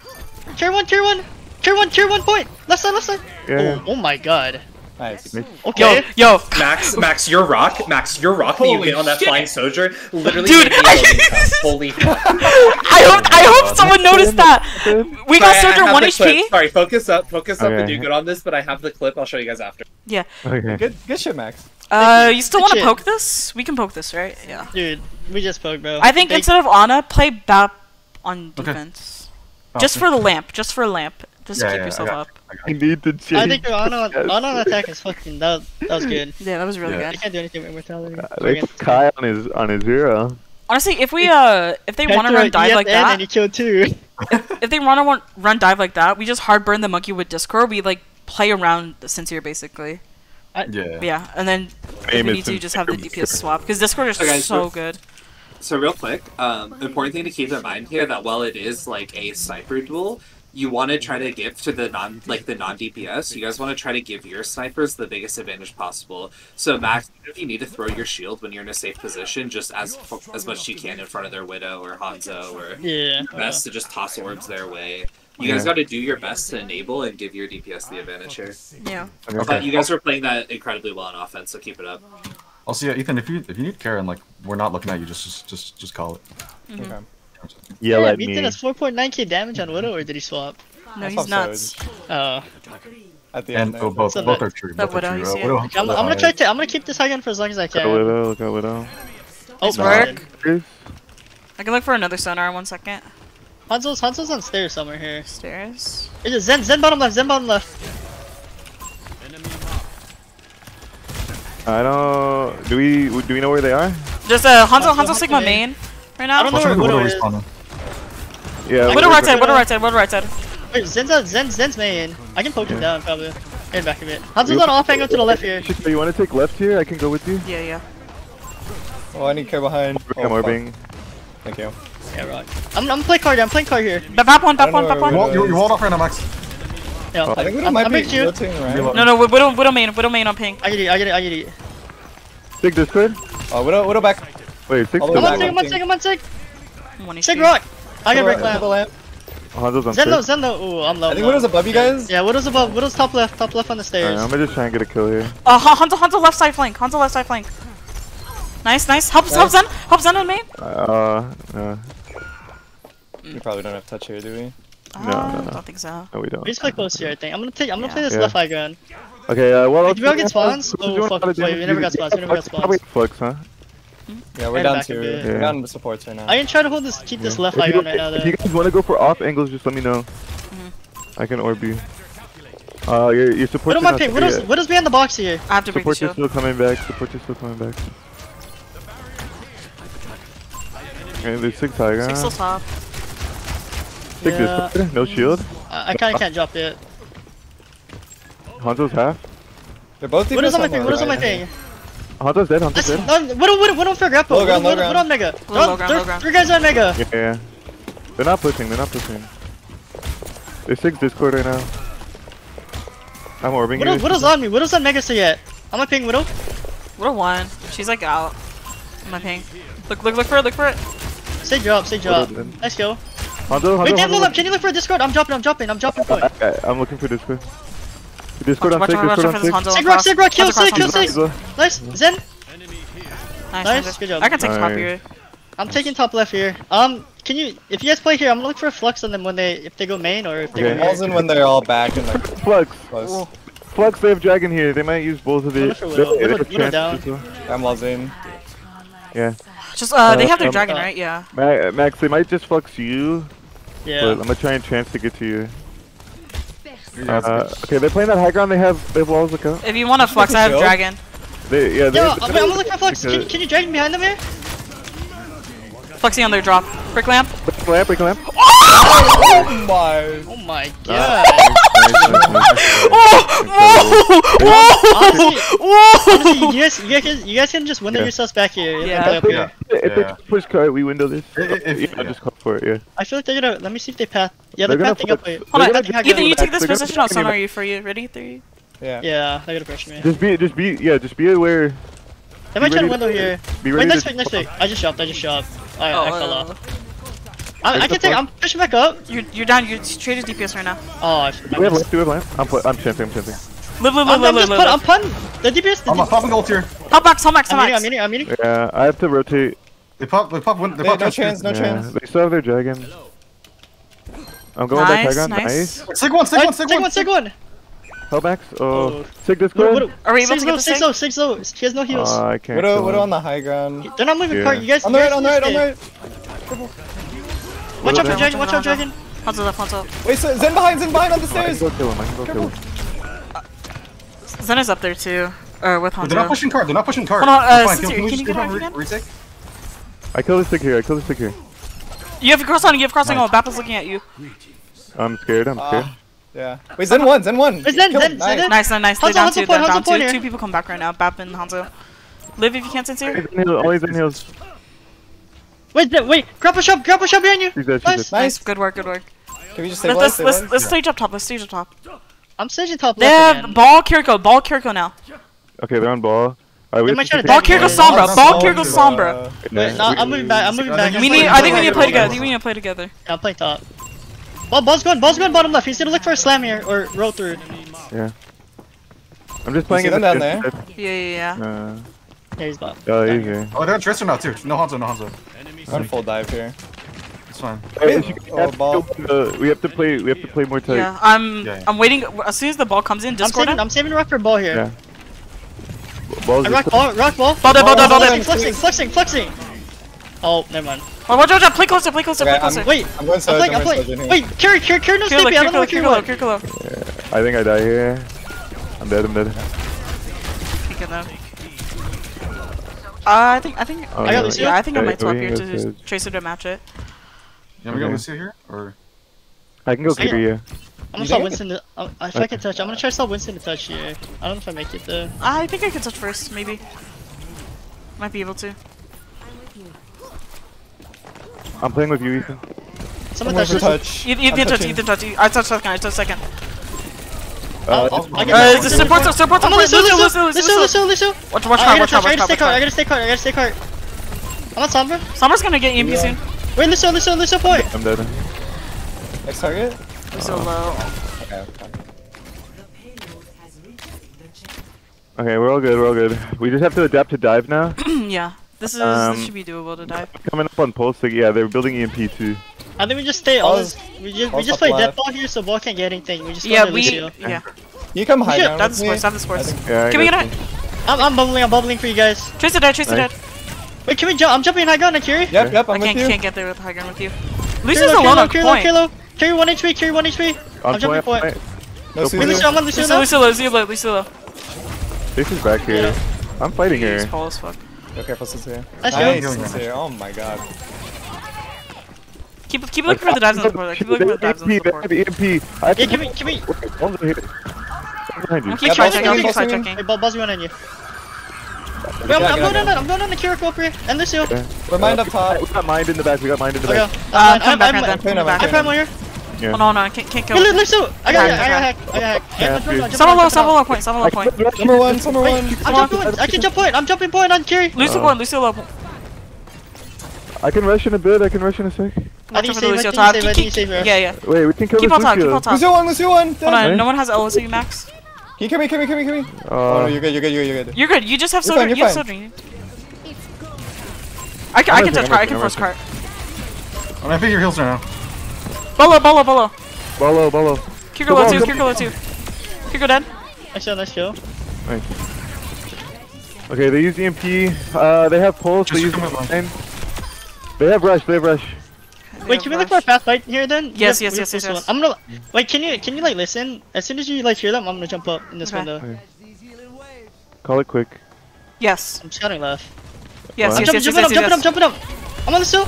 Cherry one, cherry one! Tier one, tier one point. Left side, left side. Yeah. Oh, oh, my god. Nice. Okay. Yo, yo, Max, Max, your rock, Max, your rock that you get on that shit. flying soldier, literally. Dude, I, Holy fuck. I hope, I hope someone noticed that. We got soldier one HP. Sorry, focus up, focus okay. up, and do good on this. But I have the clip. I'll show you guys after. Yeah. Okay. Good, good shit, Max. Uh, you still want to poke this? We can poke this, right? Yeah. Dude, we just poke, bro. I think instead of Ana, play Bap on defense. Oh, okay. Just for the lamp. Just for a lamp. Just yeah, keep yeah, yourself I up. I, I, got. I need to change. I think Ana, Ana attack is fucking. That, that was good. Yeah, that was really yeah. good. I can't do anything with immortality. Uh, they Kai on his on his zero. Honestly, if we uh, if they want to run dive like that, and you kill two. if, if they want to run dive like that, we just hard burn the monkey with Discord. We like play around the sincere basically. Yeah. Yeah, and then Aim if you just have the DPS swap because Discord is okay, so, good. So real quick, um, important thing to keep in mind here that while it is like a sniper duel, you want to try to give to the non like the non DPS. You guys want to try to give your snipers the biggest advantage possible. So Max, if you need to throw your shield when you're in a safe position, just as as much as you can in front of their Widow or Hanzo or yeah, best to just toss orbs their way. You guys got to do your best to enable and give your DPS the advantage here. Yeah. Okay. But you guys are playing that incredibly well on offense, so keep it up. Also, yeah, Ethan, if you if you need Karen, like we're not looking at you, just just just, just call it. Okay. Yell yeah, at Ethan me. has 4.9k damage on Widow, or did he swap? No, I he's thought nuts. Oh. At the And end. oh, both So both that- are true. that Both are true. Uh. Widow- I'm, I'm gonna try to. I'm gonna keep this high gun for as long as I Look at can. Widow, look at Widow. Oh, Nice no. work. I can look for another sonar in one second. Hanzo's Hanzo's on stairs somewhere here. Stairs. It is a Zen Zen bottom left. Zen bottom left. I don't. Do we do we know where they are? Just uh, Hanzo, Hanzo, Hanzo Sigma Hanzo main right now. I don't know where out, Widow Widow is. respawning. Yeah. Widow we- right side, Widow right side, Widow right side. Wait, Zen's out. Zen Zen's main. I can poke him down probably. In back of it. Hanzo's on off angle to the left here. So you want to take left here? I can go with you. Yeah, yeah. Oh, I need care behind. I'm Oh, fuck. orbiting. Thank you. Yeah, right. I'm I'm playing card. here, I'm playing card here. Ba- Bap one, I bap don't one, know bap one. You wall- You you walled off right now, Max. Yeah, I'm I think playing. Widow I'm, might I'm be making you. rotating right. Reload. No, no, Widow, Widow main, Widow main on ping. I get it. I get it. I get it. Sig Discord. Oh, Widow, Widow back. Wait, six. All the I'm way on back. sig. I'm on sig. I'm on sig. One Sig rock. I get break Widow lamp. lamp. Hanzo's on Zen low. Zen low. Ooh, I'm low. I think I'm low. Widow's above you guys. Yeah, Widow's above. Widow's top left. Top left on the Alright, stairs. I'm gonna just try and get a kill here. Uh, Han- Hanzo, Hanzo left side flank. Hanzo left side flank. Nice, nice. Help, help Nice. Zen. Help Zen on main. Uh, no, We probably don't have touch here, do we? Uh, no, no. Don't think so. no, we don't. We just play close here. I think. I'm gonna take. I'm gonna play this Yeah. left high gun. Okay, uh, well, Did we all get spawns? Oh, fuck, wait, we never got spawns, we never got spawns. Probably Flux, huh? Yeah, we're down back to bit. we're Yeah. down to supports right now. I can try to hold this. Keep this left If high you, gun right now. if you guys want to go for off angles, just let me know. I can orb you. Uh, your your support. Widow my ping. Widow's Widow's behind the box here. I have to break the Support is shield. still coming back. Support is still coming back. Okay, there's six high ground. Six still top. Six Yeah. Discord, no shield. I, I kind of can't drop it. Hanzo's half. They're both What is on my thing. What is on my thing. Hanzo's dead. Hanzo's Listen, dead. no, Widow, Widow, Widow, fair grapple. Low ground, Widow, low Widow, Widow on mega. Low, low No, ground, low ground. Three guys on mega. Yeah, yeah. They're not pushing. They're not pushing. There's six Discord right now. I'm orbing Widow, you. Widow's on me. Widow's on mega so yet. I'm on ping Widow. Widow one. She's like out. I'm on my ping. Look, look, look for it, look for it. Stay drop, stay drop. Widow dead. Let's go. Hanzo, Hanzo, Wait, Dan, Hanzo, hold up. Can you look for a Discord? I'm dropping, I'm dropping, I'm dropping point. I, I, I'm looking for Discord. Discord on Watch six. out, watch out Discord for on this six. Hanzo. Sig rock, sig rock, kill, Hanzo kill, cross, Nice. Zen. Nice, Nice, nice. good job. I can take top Alright. here. I'm taking top left here. Um, can you, if you guys play here, I'm gonna look for a flux on them when they, if they go main or if they Okay. go Falls here. in when they're all back and like Flux. close. Flux, they have dragon here. They might use both of I'm it. They- Widow. they Widow- have Widow chance down. I'm lost in. Yeah. Just, uh, they Uh, have their um, dragon, uh, right? Yeah. Max, they might just flux you, but Yeah. I'm gonna try and chance to get to you. Uh, okay, they're playing that high ground. They have they have walls. to out. If you want to flex, I have Shield? dragon. They, yeah, they Yo, have, I'm, gonna look for flux. Can, can you drag me behind them here? Flexing on their drop. Brick lamp. Break lamp, break lamp. Oh my! Oh my god. Honestly, Whoa! honestly, you guys, you guys, you guys can just window Yeah. yourselves back here. and Yeah. If here. they- Yeah. push cart, we window this. I- i- if- yeah, yeah. just call for it. Yeah. I feel like they're gonna. Let me see if they path. Yeah, They're they're gonna pathing up. Wait. Hold on. gonna Ethan, you you take this position. I'll drag you sonar you for you. Ready? Three. Yeah. Yeah, they're gonna pressure me. Just be, just be, yeah, just be aware. They might try to window here. Be Wait, next to. week, next week. I just shopped. I just shopped. I, Oh, I fell off. I, I can take. I'm pushing back up. You're you're down. You're traded DPS right now. Oh, I, I Do we have missed. lamp? Do we have lamp? I'm, pl- I'm chancing. I'm chancing. Live, live, I'm, live, I'm live, live. I'm live. putting the DPS. The I'm a D- popping ult here. Help max, help max, help I'm. I'm max. I'm meeting. Yeah, I have to rotate. They pop. They pop. They Hey, pop. no chance, no yeah, chance. they still have their dragon. I'm going back high Nice, nice. Nice. Sig one. Sig one. Sig Sig one. one. Sig one. Hellbacks. Oh, Oh. Sig Widow, Discord. Widow. Are we able Six to get low. the Six save? low. Six low. She has no heals. Uh, I can't. Widow, kill Widow on the high ground. They're not moving Yeah. cart. You guys. On the right, guys on the right, on the right. Watch out for dragon. Watch out dragon. Hanzo left, Hanzo. Wait, so Zen behind, Zen behind on the I can stairs. go kill him. I can go kill him. Zen is up there too. Or with They're not pushing card. They're not pushing card. Hold on, uh, Fine, Sincere, can you get give him a back re- again? retake? I kill the stick here. I kill the stick here. You have cross on. You have crossing on. Bapple's looking at you. I'm scared. I'm scared. Ah, yeah. Wait, Zen one, Zen one. Wait, Zen, Zen, Zen, nice. Nice, nice, nice. They're down Hanzo two. point, They're down point two. Two people come back right now. Bap and Hanzo. Live if you can't, Sincere. Always in heals. Always. Wait, wait. Grapple shop. Grapple shop behind you. She's dead. She's Nice. dead. Nice. Good work. Good work. Can we just Let's stabilize? let's let's, let's stage up top. Let's stage up top. I'm staging top They left have again. ball Kiriko. Ball Kiriko now. Okay, they're on ball. Alright, we have to to Ball That Kiriko Sombra. Ball Sombra. Kiriko Sombra. Wait, no, I'm moving back. I'm moving back. We I'm We playing- need. I'm think we need to play together. I think we need to play together. Yeah, I'm playing top. Ball, ball's going. Ball's going bottom left. He's gonna look for a slam here or roll through. Yeah. I'm just playing see in them the down there? Yeah, yeah, yeah. Uh, Yeah, oh, easy. Oh, they're on Tracer now too. No Hanzo, no Hanzo. I'm on full dive here. It's fine. Hey, Wait, oh, have to ball. go- uh, we have to play. We have to play more tight. Yeah, I'm. Yeah, yeah. I'm waiting. As soon as the ball comes in, I'm Discord. saving. I'm saving rock for ball here. Yeah. Balls rock ball. Rock ball. Ball there, ball there, ball there. Flexing, flexing, flexing, flexing. Oh, never mind. Oh, watch, watch, watch. Play closer, play closer, Okay, play I'm- closer. Wait, I'm going I'm Surge. I'm I'm going playing. Surge in here. Wait, Curie, Curie, Curie, no Kirilo, sleepy. I don't know Kirilo, where Curie Kirilo, went. Kirilo. I think I die here. I'm dead. I'm dead. Peeking them. Uh, I think, I think, Oh, I got yeah. Lucio. yeah, I think I might swap here to just Surge. Tracer to match it. Yeah, we got Okay. Lucio here, or I can go I- Kiri. Yeah. I'm gonna You stop? Winston. To, uh, if I can touch, I'm gonna try to stop Winston to touch here. I don't know if I make it though. I think I can touch first, maybe. Might be able to. I'm playing with you, Ethan. Someone Someone touch for this. touch. You, you I'm touch, touching. you touch. I touch second, I touch second. Uh, I'll- it's- I can- Uh, the support, support, I'm on support. Lucio, Lucio, Lucio, Lucio, Lucio, Lucio. Lucio, Lucio. Watch, watch I card, gotta watch touch. card, I watch gotta stay card, card. I watch gotta stay card. I gotta stay card. I'm on Sombra. card. Sombra's gonna get EMP Yeah. soon. Wait, Lucio, Lucio, Lucio, point. I'm dead. Next target. Lucio low. Okay. Okay, we're all good. We're all good. We just have to adapt to dive now. yeah, this is Um, this should be doable to dive. Coming up on pulse. Like, yeah, they're building EMP too. I think we just stay all. Pause. We just we just play left. death ball here, so ball can't get anything. We just go Yeah, we. Lucio. Yeah. You come high Shit, ground That's the with sports. That's the I sports. Yeah. Can we get you. it? I'm, I'm bubbling. I'm bubbling for you guys. Tracer dead. Tracer Nice. dead. Wait, can we jump? I'm jumping high ground on Curie. Yep, yep, I I'm with can't you. can't get there with high ground with you. Curie Lucia's low, alone on Curie low, point. Curie low, Curie one HP. Curie one HP. On I'm jumping point. point. No Go Suzu. Wait, Lucio, I'm on Lucio Lucio. Lucio Lucio Lucio low. This is back here. I'm fighting He's here. tall as fuck. Go careful, Suzu. Nice Nice, go. Oh my god. Keep keep looking for the dives on the support. Keep looking for the dives on the EMP, support. have EMP. I have Yeah, to- can we? Can we? One's here. Behind you. I'm keep Yeah, checking. I'm keep both checking. Wait, ball, ball's going on you. Wait, I'm, Get out, I'm get going out, on. get I'm going on the Kira up here and Lucio. Okay, Okay. We're mind up top. We got mind in the back. We got mind in the okay. back. that's Uh, fine. I'm coming back I'm, right I'm, then. Clean Coming up, back. I clean found one here. Yeah. Oh no, no, I can't can't kill. Hey, him. Lucio, I got, Okay, I got okay. hack. I got hack. Yeah, I'm jumping, dude. I'm Sombra low, jumping, Sombra I'm low point, Sombra low point. Number one, number one. jumping. I'm jumping. I can jump point. I'm jumping point on Kiri. Lucio point, Lucio low. I can rush in a bit. I can rush in a sec. I Watch need out to for the. I Lucio need to top. Keep- keep- Yeah, yeah. Wait, we can kill Keep this on top, keep Lucio. on top. Lucio one, Lucio one. Hold on, Nice. no one has LSU max. Can you come here, come here, come here, come here? Uh, Oh no, you're good, you're good, you're good, you're good. You're good. You just have You're You you're have fine. soda. I can, I I'm can touch rushing, cart. I can rushing, force I'm cart. I'm gonna pick your heals right now. Bolo, bolo, bolo. Bolo, bolo. Kiriko low Come two. on, Kiriko low two. Kiriko dead. Nice kill. Nice kill. Okay, they use EMP. Uh, they have pulse. They use come mine. They have rush. They have rush. Wait, can we look for a fast fight here then? Yes, We yes, yes, yes, yes. I'm gonna wait. Can you can you like listen? As soon as you like hear them, I'm gonna jump up in this Okay. window. Call it quick. Yes. I'm shouting left. Yes, What? I'm yes, yes, jumping, yes, jumping yes, up, jumping yes. up, jumping up. I'm on the sill.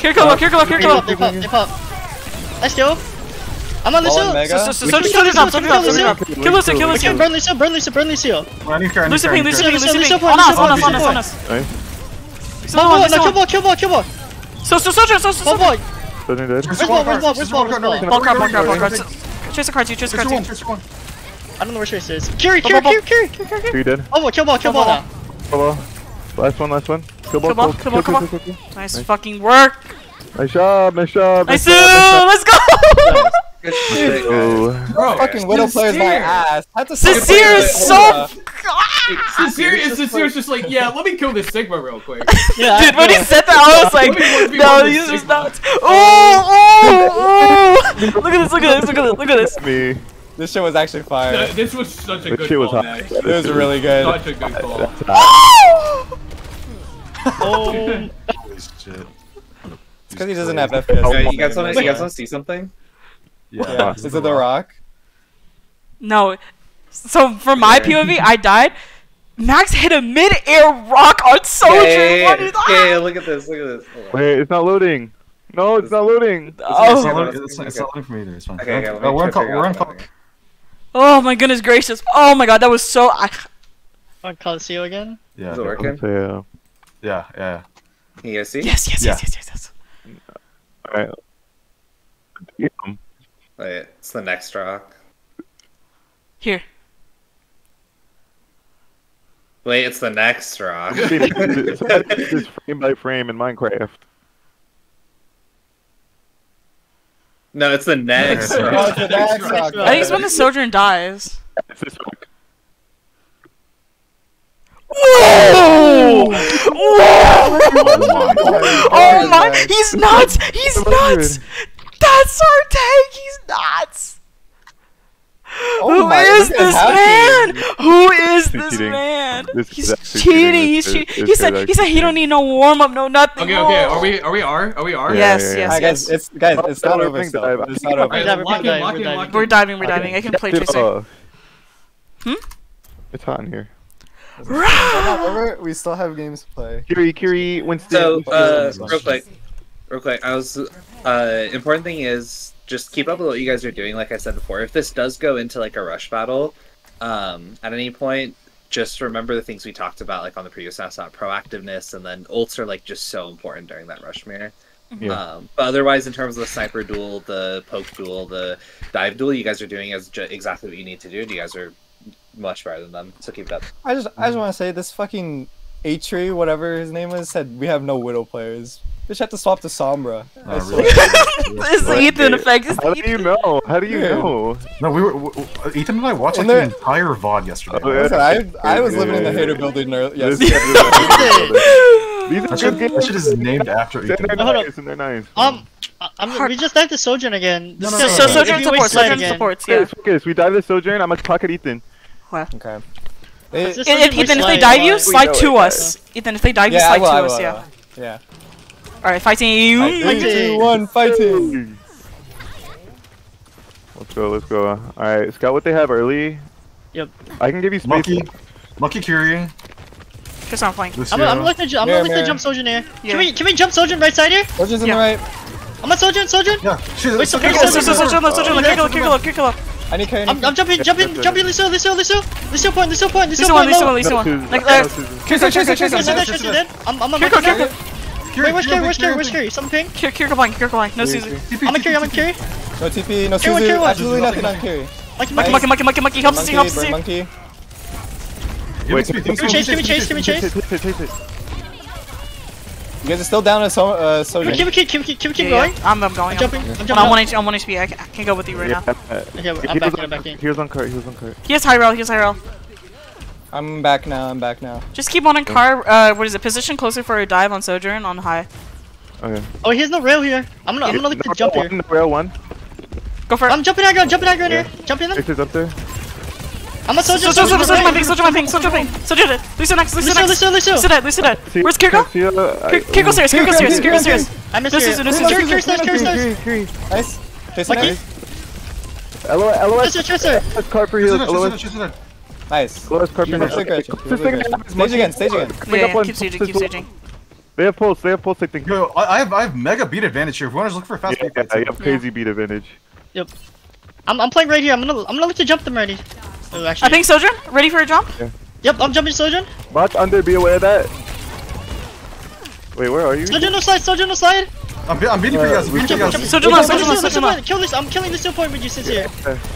Kiriko low, Kiriko low, They Kiriko pop, low. they pop, they pop. Nice kill. I'm on the Ball sill. and Mega. So, so, so, We so, can- soldier top, soldier top, we can soldier top. kill Kill Lucio, kill Lucio. Okay, burn Lucio, burn Lucio, burn Lucio. Well, I need care, I need Lucio ping, Lucio ping, Lucio, Lucio Lucio ping. On us, on us, on us, on us. Nice. Lucio Ball, one, ball, no, kill one. ball, kill ball, kill ball. So, so, soldier, so, so, Ball, so. ball. Doesn't dead. Where's ball, where's ball, where's ball, where's ball? Ball card, ball card, ball card. Tracer card two, tracer Tracer card one, two. Tracer one. I don't know where Trace is. Curie, Ball, Curie, ball, Curie, Curie. Three dead. Oh, well, kill ball, kill ball now. Bolo. Last one. Last one. Kill ball. Kill ball, kill ball, kill ball. kill, kill. Nice fucking work. Nice job. Nice job. Nice, job, nice job. let's go. Good shit, guys. Oh. Bro, Fucking Widow players my ass. Had to Sincere say is it. so. Sincere is Sincere's just like, yeah, let me kill this Sigma real quick. Yeah, Dude, when he said that, I was like, Let me- let me no, roll he's this just Sigma. nuts. Oh, oh, oh. Look at this, look at this, look at this, look at this. Me. This shit was actually fire. Th- This was such a This good shit was call, hot. Max. It was really good. Such a good call. Oh, Holy shit. It's because he doesn't have FPS. Yeah, you guys want to you guys want to see something? Yeah. Yeah. Is it the rock? No. So, from my POV, I died. Max hit a mid-air rock on Soldier. Okay, What is okay, that? look at this, look at this. Wait, it's not loading. No, it's not loading. Oh. It's Oh. not loading- it's not- it's not loading for me either. It's fine. Okay, okay, let Oh, we're on call. We're on call. Oh my goodness gracious. Oh my god, that was so. I, on Coliseum again. Yeah. Is it Yeah. working? Yeah. Yeah. Yeah. Can you guys see? yes, yes, Yeah. yes, yes, yes, yes. Alright. Damn. Wait, it's the next rock. Here. Wait, it's the next rock. It's it's frame by frame in Minecraft. no, it's the next Oh, rock. it's the next rock. I think it's when the Sojourn dies. It's this one. Whoa! Whoa! Oh Oh my my! He's nuts! He's nuts! That's our tank! He's nuts! Oh Who my, is this man? cheating. Who is this cheating. man? This is He's cheating. cheating. He's cheating. He said. He said he don't need no warm up, no nothing. Okay, okay. Are we are we R? Are we R? Yes, yeah, yes, yeah. Alright, guys, yes. it's guys, it's not Oh, over I think still. It's not over. We're diving, we're diving, we're diving. We're diving. I can play Get Hmm? It's hot in here. It's. We still have games to play. Kiri, Kiri, Winston. So, uh, real quick, real quick. I was. Uh, important thing is just keep up with what you guys are doing. Like I said before, if this does go into like a rush battle, um, at any point, just remember the things we talked about, like on the previous episode, proactiveness, and then ults are like just so important during that rush mirror. Yeah. Um, but otherwise, in terms of the sniper duel, the poke duel, the dive duel, you guys are doing is ju- exactly what you need to do. You guys are much better than them. So keep it up. I just, I just want to say this fucking Atri, whatever his name was, said we have no widow players. They should have to swap to Sombra. I Oh, swear. really? It's the Ethan effect. It's How the do you know? How do you Yeah. know? No, we were w- w- Ethan and I watched like the entire VOD yesterday. Oh, yeah. Listen, I, I was living in the hater building earlier. Yes. This- These That are shit, good that shit is named after They're Ethan. Nice and they're nice. Um, I- I'm, we just dived the Sojourn again. No, no, Still, no, So no. if Sojourn you supports. Sojourn again- supports. Yeah. Focus, focus. We dive the Sojourn. I'm gonna pocket Ethan. Okay. They, It's just- If, if- Ethan, if they slide, dive you, slide to us. Ethan, if they dive you, slide to us. Yeah. Yeah. All right, fighting you. Three, two, one, fighting. Let's go. Let's go. All right, scout what they have early. Yep. I can give you space. Monkey, Monkey Curie, Just not playing. Lucio. I'm, gonna- I'm looking to, I'm Mirror, gonna look to mirror. jump Sojourn here. Yeah. Can we, can we jump Sojourn right side here? Soldier's in Yeah. the right. I'm on Sojourn, Sojourn. Yeah, shit, Wait, so okay, Kiriko, So, so, so, so, so, so, so, Kirkle, Kirkle, Kirkle. I need carry. I'm, I'm jumping, jumping, jumping, Lucio, Lucio, Lucio, Lucio point, Lucio point, Lucio Lisa one, point, Lisa one, low. Lisa one. Susan. Like, No, uh, Susan. Kirkle, Kirkle, Tracer, Kirkle, Tracer, Tracer dead. I'm, I'm on Kirkle, marking now. Kirkle. Wait, where's Kerry, where's Kerry, where's Kerry? Something pink? ping? Kir- Kirkle blind, Kirkle blind. No Suzu. I'm on Kerry, I'm on Kerry. No TP, no Carry one, Suzu. Absolutely nothing on carry. Monkey, Monkey, monkey, monkey, monkey, monkey. Helps us Monkey, see, helps us see. monkey. Wait, Give me Give me chase, give me chase, give me chase. You guys are still down at so, uh, Can Sojourn. we keep, keep, keep, keep, keep Yeah, going? yeah. I'm, I'm going. I'm I'm jumping, I'm I'm jumping. on one HP. I'm one HP. I I can't go with you right now. Yeah. Okay, I'm back in, I'm back in. He was on cart. He was on cart. He has high rail. He has high rail. I'm back now. I'm back now. Just keep on in car. Uh, what is it? Position closer for a dive on Sojourn on high. Okay. Oh, he has no rail here. I'm gonna, I'm gonna look to No, jump one, here. no, Rail one. Go for it. I'm jumping aggro, jumping aggro in Yeah. here. Jumping them. Tracer's up there. I'm a soldier. Soldier, soldier, soldier, my right. ping, soldier, my ping, soldier, my ping. Soldier dead. Lucio next, Lucio Lucio, next. Lucio, Lucio. Lucio dead, Lucio dead. See- Where's Kirko? see, uh, I- Kirko stairs, Kirko stairs, Kirko stairs. I missed This you. is- this is- Carry, carry stairs, carry stairs. Kiri, Kiri. Nice. Chase Monkey. nice. LOS, LOS, Tracer, Tracer. LOS, cart for heals. LOS, Nice. LOS, cart for Looks heals. like Gretchen. This Looks like thing Gretchen. happens, Stage again, stage again. Coming Yeah, yeah, keep staging, keep staging. They have pulse. They have pulse. I think. Yo, I I have I have mega beat advantage here. If we want to look for a fast Yeah, beat yeah, fight, have crazy beat advantage. Yep. I'm, I'm playing right here. I'm gonna, I'm gonna look to jump them already. Oh, actually. I think Sojourn, ready for a jump? Yep, I'm jumping Sojourn. Watch under. Be aware of that. Wait, where are you? Sojourn no slide, Sojourn no slide. I'm, be- I'm beating for you guys. I'm Uh, beating for you Jump, guys. jump. Sojourn left, Kill Sojourn left, Lucio, left. Kill this. I'm killing this point with you since here.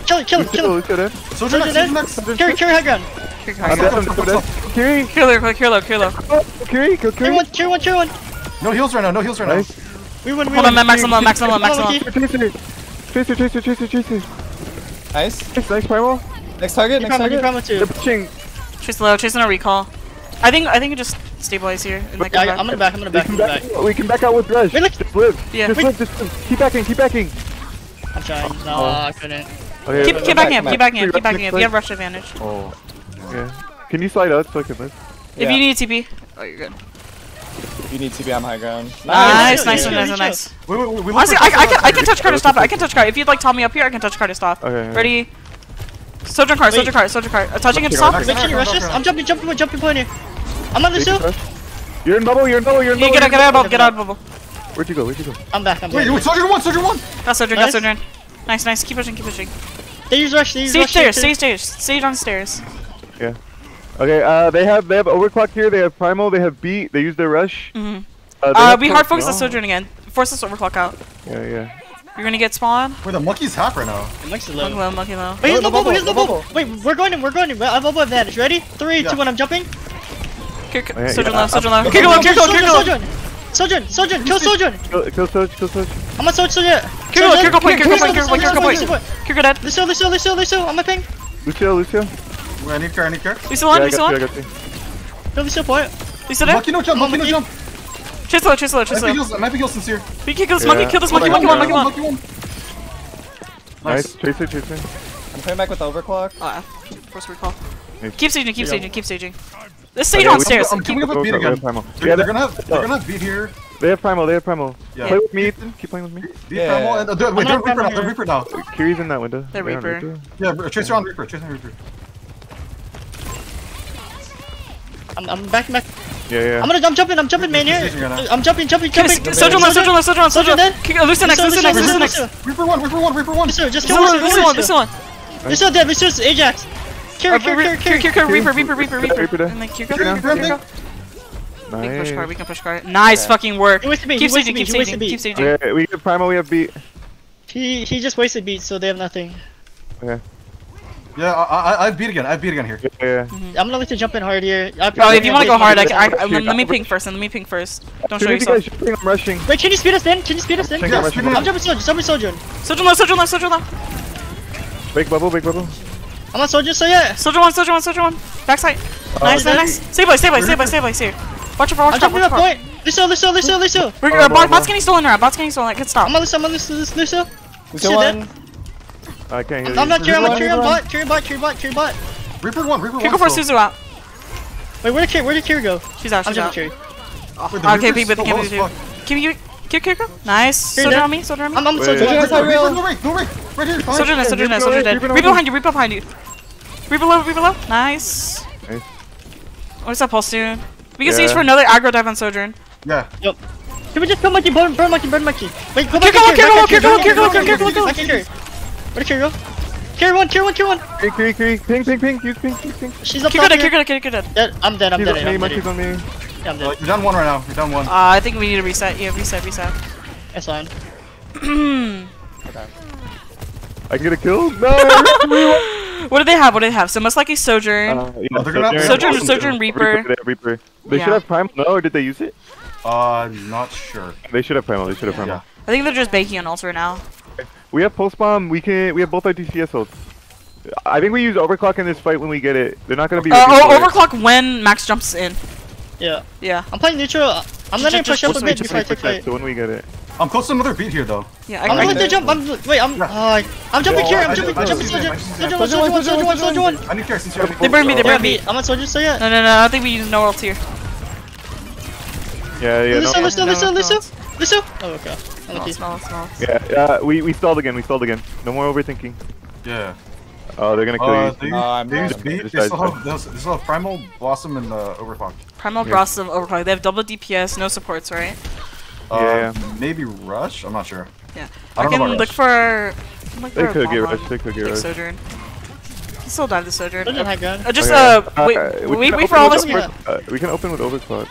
Kill it, kill it, kill Lucio, it. Lucio, Soldier next, soldier next. Carry, carry high ground. Kirk, I'm high. dead. I'm dead. Kiri, Kill low, kill low, kill low. oh, Kiri, go Carry Kiri. one, carry one, carry one. No heals right now. No heals right now. We win, we Hold win. on, maximum, maximum, maximum. Tracer, Tracer, Tracer, Tracer, Tracer. Nice. Nice, nice primal. Next target, next target. promo They're too. pushing. Chase low, chasing a recall. I think, I think you just stabilize here and like Yeah, I- I'm gonna back, I'm gonna We back, can back. back. We can back out with Rush. Wait, look. Just live. Yeah. Just live. Just live. Keep backing. Keep backing. I'm trying. No, oh. I couldn't. Okay. Keep, keep back, backing up, back. keep backing up, keep backing reps up. You have rush advantage. Oh. Yeah. Can you slide out so I can live? If you need TP. Oh, you're good. You need to be on high ground. Nice, Nice, nice, chill, nice, nice. Wait, wait, wait, we Honestly, for I, a I can, I can touch card to stop it. I can touch card. If you'd like top me up here, I can touch card to stop. Okay. okay. Ready? Soldier card, soldier Wait. card, soldier card. Touching it to stop. next. Wait, can you rush this? I'm jumping, jumping point, jumping point here. I'm on the shoe. You're in bubble, you're in bubble, you're in bubble. You get, out, get out, bubble, get out, bubble. Where'd you go? Where'd you go? I'm back, I'm back. Wait, wait, soldier one, soldier one! Got soldier, nice. got soldier. Nice, nice, keep pushing, keep pushing. They use rush, they use rush. Stay stairs, stay stairs, stay downstairs. Yeah. Okay, uh, they have they have overclock here, they have primal, they have beat, they use their rush. Mm-hmm. Uh, uh we hard focus on Soldier sojourn again. Force this overclock out. Yeah, yeah. You're gonna get spawned. Where the monkey's half right now. The monkey's low. Monkey low, monkey low. Wait, here's the bubble, here's the bubble. Wait, we're going in, we're going in. I have bubble advantage. Ready? Three, yeah. two, one, I'm jumping. Kick, okay, Sojourn yeah, left, Sojourn left. Kick him up, kick him up, kick him up! Sojourn, Sojourn, kill Sojourn! Kill, kill Sojourn, kill Sojourn. I'm on Sojourn, Sojourn! Kill, kill, kill point, kill point, kill point, kill point, kill point! Kill dead. Lucio, Lucio, Lucio, Lucio, on my ping! Lucio, Lucio. I need care, I need care. Lucio one, Lucio one. Kill Lucio point. Lucio dead. Monkey no jump, monkey no jump! Chase low, chase low, chase low. Might be heals sincere. We can kill this monkey, kill this monkey, monkey one, monkey one. Nice, chase it, chase it. I'm coming back with overclock. Ah, force recall. Keep staging, keep staging, keep staging. Let's stay downstairs. I'm, I'm doing a beat again. They're, yeah, they're, gonna have, they're gonna have beat here. They have primal, they have primal. Yeah. Play with me, Ethan. Keep playing with me. Beat yeah. primal and uh, wait, they're Reaper now, they're Reaper now. Kiri's in that window. They're Reaper. Reaper. Yeah, chase around Reaper, Tracer on Reaper. I'm, I'm back, back. Yeah, yeah. I'm gonna, I'm jumping, I'm jumping, man. Here. I'm jumping, jumping, jumping. Soldier left, soldier left, soldier left, central left. Listen next, listen next, listen next. Reaper one, Reaper one, Reaper one. Just kill one, this one, this one. This one dead, this is Ajax. Cure, cure, cure, cure, cure, cure, Reaper, Reaper, Reaper, Reaper. And then cure, cure, cure, cure. Nice. We can push car, we can push car. Nice yeah. fucking work. He wasted beat, keep he keep saving, keep saving. Okay, we have Primal, we have beat. He he just wasted beat, so they have nothing. Okay. Yeah, I, I, I beat again. I beat again here. Yeah. Mm -hmm. I'm gonna like to jump in hard here. Oh, if you wanna go hard, I. I, I, let me ping first. Then, let me ping first. Don't show yourself. Guys, I'm rushing. Wait, can you speed us in? Can you speed us in? Yeah, I'm jumping Sojourn. I'm jumping soldier, Sojourn soldier, soldier, soldier, soldier, left. Big bubble. Big bubble. I'm on soldier, so yeah. Soldier one, soldier one, soldier one. Backside. Oh, nice, nice, nice. Stay by, stay by, stay by, stay by, stay. Watch out for, watch out for. point. Lucio, Lucio, Lucio, Lucio. We're, oh, uh, bot, bot's getting stolen now. Bot's getting stolen. Good stop. I'm on Lucio, I'm on Lucio, Lucio. Lucio one. I can't hear I'm you. I'm not Tyrion, I'm Tyrion bot, Tyrion bot, Tyrion bot, Tyrion bot. Reaper one, Reaper one. Kick for Suzu out. Wait, where did Kiri, where did Kiri go? She's out, she's I'm out. Kiri. Okay, Reaper's but the camera too. Kimmy, Kill, kill, kill. Nice. You're soldier dead. on me, soldier on me. I'm, I'm soldier. Wait, wait, wait, wait, wait, wait, wait, right here. Soldier dead, soldier dead, soldier dead. Reaper behind you, Reaper behind you. Reaper low, Reaper low. Nice. Hey. What is that pulse doing? We can yeah. siege for another aggro dive on Sojourn. Yeah. Yep. Can we just kill Monkey, burn, burn Monkey, burn Monkey? Wait, go back to Kiro, Kiro, Kiro, Kiro, Kiro, Kiro, Kiro. Where did Kiro go? Tier 1, tier 1, tier 1! Hey, Kiri, Kiri, ping, ping, ping, you ping, ping, ping. She's up top here. Kick her dead, kick her dead, kick her dead. I'm dead, I'm dead. Monkey's on me, monkey's on me. Yeah, I'm dead. You're down one right now. You're down one. Uh, I think we need to reset. Yeah, reset, reset. It's fine. okay. I can get a kill? No! what do they have? What do they have? So much like a Sojourn. Uh, yeah, oh, Sojourn, Sojourn, Sojourn Reaper. Reaper, Reaper. They yeah. should have Primal. No, or did they use it? Uh, not sure. They should have Primal. They should have Primal. Yeah. I think they're just baking on Ultra now. We have Pulse Bomb. We can. We have both our DPS ults. I think we use Overclock in this fight when we get it. They're not going to be... Uh, oh, Overclock when Max jumps in. Yeah. Yeah. I'm playing neutral. I'm letting it push up a bit before I take fight. When we get it. I'm close to another beat here though. Yeah, I I'm going to jump. I'm wait. I'm uh, I'm jumping here. I'm jumping. I'm jumping. Soldier. Soldier one. Soldier one. Soldier one. Soldier one. I need care since you're. They burned me. They burned me. I'm on soldier. So yeah. No, no, no. I don't think we use no ult here. Yeah, yeah. Listen, listen, listen, listen, listen. Oh, okay. Small, small, small. Yeah, uh, we we stalled again. We stalled again. No more overthinking. Yeah. Oh, they're gonna kill uh, you. They, uh, they use beat. They still, have, they still have Primal, Blossom, and uh, Overclock. Primal, yeah. Blossom, Overclock. They have double DPS, no supports, right? Uh, yeah, yeah. Maybe Rush? I'm not sure. Yeah. I, I don't can know look for... Look they, for could get rush, they could get Rush, they could get Rush. Sojourn. Still died to Sojourn. Oh my god. Just, okay. Uh, uh, wait, uh, we, we, we for all this... Uh, we can open with Overclock.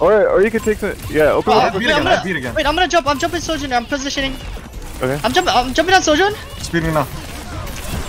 Or, or you could take the... Yeah, open uh, with Overclock. Wait, wait, I'm gonna jump. I'm jumping Sojourn. I'm positioning. Okay. I'm jumping, I'm jumping on Sojourn. Speeding now.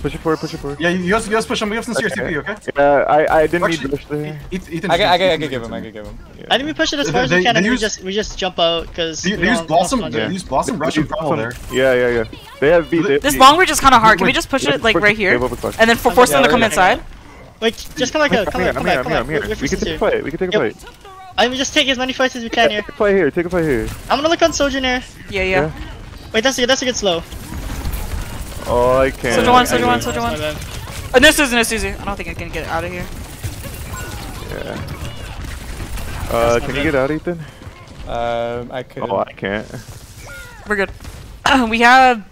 Push it forward, push it forward. Yeah, you just, you just push him, We have since okay. CP, okay? Yeah, I, I didn't push need Blish Eat, eat, eat I, I, I, I could give him, I can give him. I think we push it as far they, we can and use, we just we just jump out, because... They, they use Blossom, they use Blossom, Rush, and Crumble there. Yeah, yeah, yeah. They have V, This long range is kind of hard, can we just push it, like, right here? And then force them to come inside? Wait, just come like out, come here. come here. come here. We can take a fight, we can take a fight. I'm just take as many fights as we can here. Take a fight here, take a fight here. I'm gonna look on Sojourn. Yeah, yeah. Wait, that's a, that's a good slow. Oh, I can't. Soldier one, soldier one, That's soldier one. bad. Uh, this isn't this easy. I don't think I can get out of here. Yeah. Uh, can you get out, Ethan? Um, I could. Oh, I can't. We're good. we have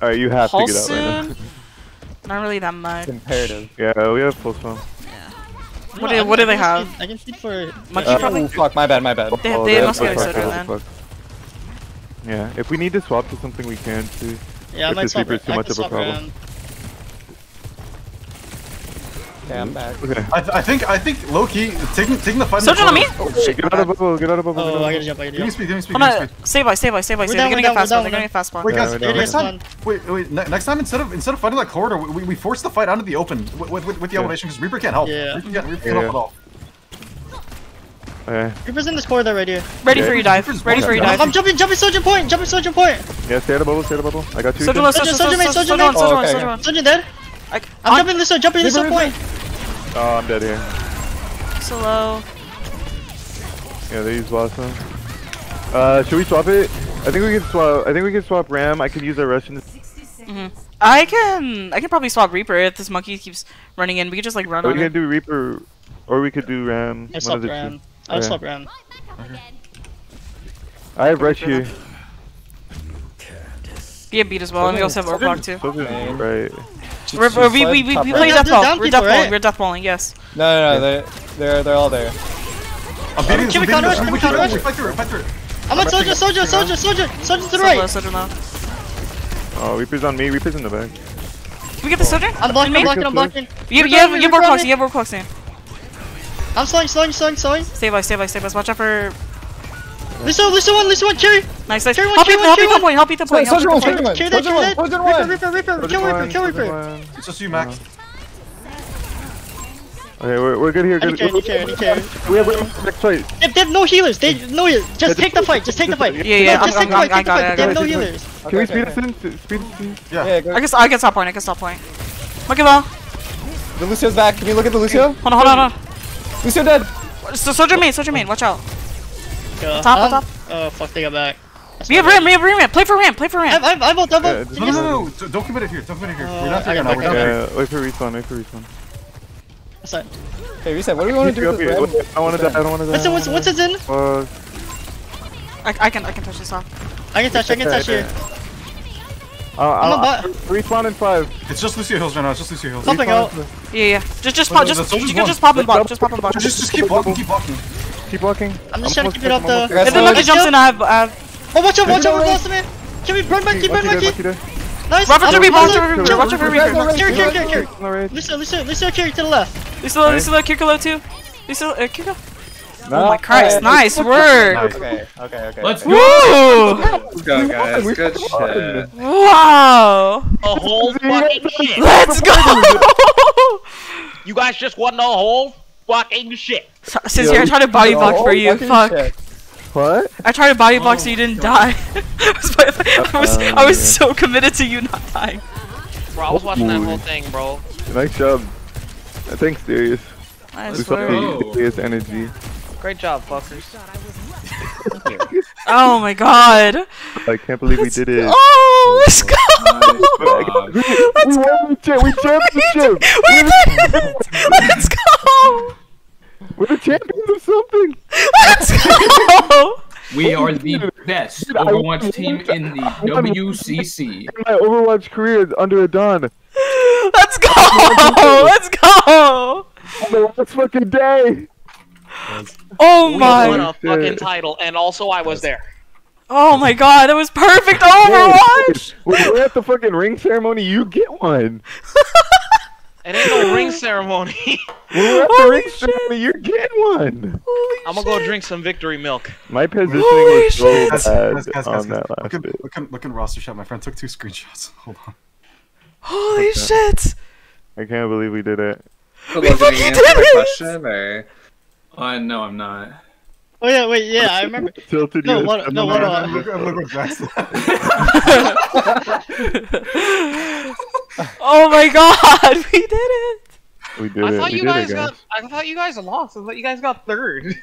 Alright, you have to get out right now. Not really that much. Imperative. Yeah, we have full spawn. Yeah. What do- what do they have? I can speak for. Monkey Uh, probably. oh, fuck, my bad, my bad. They- Oh, they have must get full a spawn, then. spawn. Yeah, if we need to swap to something, we can too. Yeah, I might the swap. Too I much of a problem. around. Okay, I'm back. Okay. I, th- I think I think low key taking taking the fight. in the Sojourn on me? Oh shit. Get out of bubble, get out of bubble. Oh, of I gotta jump. I gotta Give me speed, give me speed, Hold give me on. speed. Stay by, stay by, stay by. We're They're gonna get down, fast spawn. They're we're gonna get fast spawn. Wait, guys, Yeah, next yeah. time, wait, wait, next time instead of instead of fighting that corridor, we, we force the fight out of the open with with, with the Yeah. elevation because Reaper can't help. Yeah. Reaper can't, Reaper can't help at all. Okay. Reaper's in this corridor right here. Ready Yeah. for your dive. Ready for your dive. I'm jumping, jumping soldier point, jumping soldier point. Yeah, stay out of bubble, stay out of bubble. I got two. Soldier Ethan. low, Soldier, soldier, soldier soldier, soldier soldier soldier soldier Soldier dead. I- I'm on- jumping this one, jumping this one point. Oh, I'm dead here. So low. Yeah, they use Blossom. Uh, should we swap it? I think we can swap. I think we can swap Ram. I could use our Russian. I can, I can probably swap Reaper if this monkey keeps running in. We could just like run we can do Reaper, or we could do Ram. I one swap of the two. Ram. I'll Okay. swap Ram. I have Rush here. Be a beat as well, and we also have Overclock too. Soldier's right. We're, we're, we, we, we, we play They're death ball. We're people, death balling. right? We're death balling. Yes. No, no, no, they're, they're, they're all there. I'm beating this, Can I'm we beating counter this. rush? We Can we can counter rush? fight through it, fight through it. I'm on soldier, soldier, soldier, soldier, soldier to the So low, right. soldier low. Oh, Reaper's on me. Reaper's in the back. Can we get the soldier? I'm blocking, I'm me? blocking, I'm blocking. You, you Reaper have, on me, you have Reaper on Overclocks. me. You have Overclocks in. I'm slowing, slowing, slowing, slowing. Stay by, stay by, stay by. Watch out for. Lucio, Lucio one, Lucio one, carry. Nice, nice. Carry one, Help carry Ethan, one, help carry one. point, help Ethan point. help Soldier Ethan one, point. soldier one, Carry that, soldier carry one, that. Reaper, one. Reaper, Reaper, kill Reaper, one, kill Reaper. It's just you, Max. Okay, we're, we're good here. I need Good. carry, I need carry, I need. We have we have next fight. They they have no healers. They no healers. Just take the fight. Just take the fight. Yeah, yeah, No, just I'm- take the I'm- fight. I Take the got it, fight. They have no healers. Can we speed okay. us in? Speed us in? Yeah. Yeah, go. I guess I can stop point. I can stop point. Monkey low. The Lucio's back. Can you look at the Lucio? Hold on, hold on, hold Lucio dead. So soldier main, soldier main. Watch out. Yeah. Top, Um, top. Oh fuck, they got back. That's We have my ram, we have ram. Play for ram, play for bad. ram. I'm I'm I'm I'm Yeah, No, no, no, no. Don't commit it here. Don't commit it here. Uh, we're not I there now. We're not there. Yeah, wait for respawn. Wait for respawn. What's that? Hey, reset. What do we want to do with this I want to die. I don't want to die. What's it? What's what's it in? Uh, I, I can, I can touch this off. I can touch. I can touch here. Uh, I'm a I'll- bot. Respawn in five. It's just Lucio Hills right now. It's just Lucio Hills. Popping out. Yeah, yeah. Just, just pop, the just, you can just pop and block. Just pop and block. Just, just keep walking. Keep walking. Keep walking. I'm just trying to keep it up there, though. If the monkey jumps in, I have, I have. Oh, watch out! Watch out! We're blossom man. Can we burn monkey? there. Burn Monkey there, monkey. monkey there. Nice. Watch out for I'm- Reaper, I'm watch out for like- Reaper, watch out for Reaper. Reaper. Carry, carry, carry, carry. On the right. Lucio, Lucio, Lucio, carry to the left. Lisa, Lisa, Kirko low too. Lisa, uh, Kirko. No. Oh my Christ, Hey, nice work. Okay, okay, okay. Let's okay. go. Woo! Let's go, guys. We Good won. shit. Wow! A whole fucking shit. Let's go! You guys just won the whole fucking shit. Since I tried to body block for you, fuck. shit. What? I tried to body block oh so you didn't die. I was, I was um, so committed to you not dying. Bro, I was watching that whole thing, bro. Nice job. Thanks, Darius. I This swear. is Darius energy. Great job, fuckers. Oh my god. I can't believe we did it. Oh, let's go! Nice job. we won the cha- we championship. We did it! Let's go! We're the champions of something. Let's go! We are the best Overwatch team in the WCC. My Overwatch career is under a dawn. Let's go! Let's go! On the last fucking day. Oh We won my! a fucking title, and also I was there. Oh my god, that was perfect Overwatch! When we're at the fucking ring ceremony, you get one. It ain't no ring ceremony. When we're at the ring shit. ceremony, you get one. Holy I'm gonna go drink some victory milk. My positioning Holy was so shit. Guys, bad guys, guys, on guys, guys. that Look at, look at, look at roster shot. My friend took two screenshots. Hold on. Holy shit! I can't believe we did it. We Logan, are you fucking did it! question, or? Uh, know I'm not. Oh yeah, wait, yeah, I remember. Tilted No, you. what- no, what- uh, Look, look what Jack oh my god, we did it! We did I it. thought we you did guys it, got. I thought you guys lost. I thought you guys got third.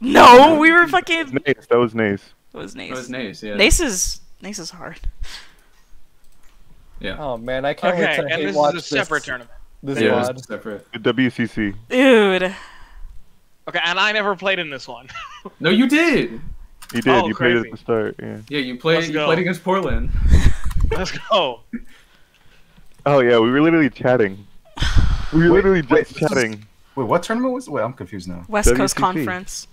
No, we were fucking. Nice. That was nice. It was That was Nace. nice, yeah. Nace is Nace is hard. Yeah. Oh man, I can't Okay, wait to and hate this is a separate this, tournament. this Yeah, VOD. it's separate. The WCC. Dude. Okay, and I never played in this one. No, you did. You did. Oh, you played crazy. at the start. Yeah. Yeah, you played. Let's You go. played against Portland. Let's go. Oh yeah, we were literally chatting. We were Wait, literally just this is- chatting. Wait, what tournament was? Wait, I'm confused now. West Coast Conference.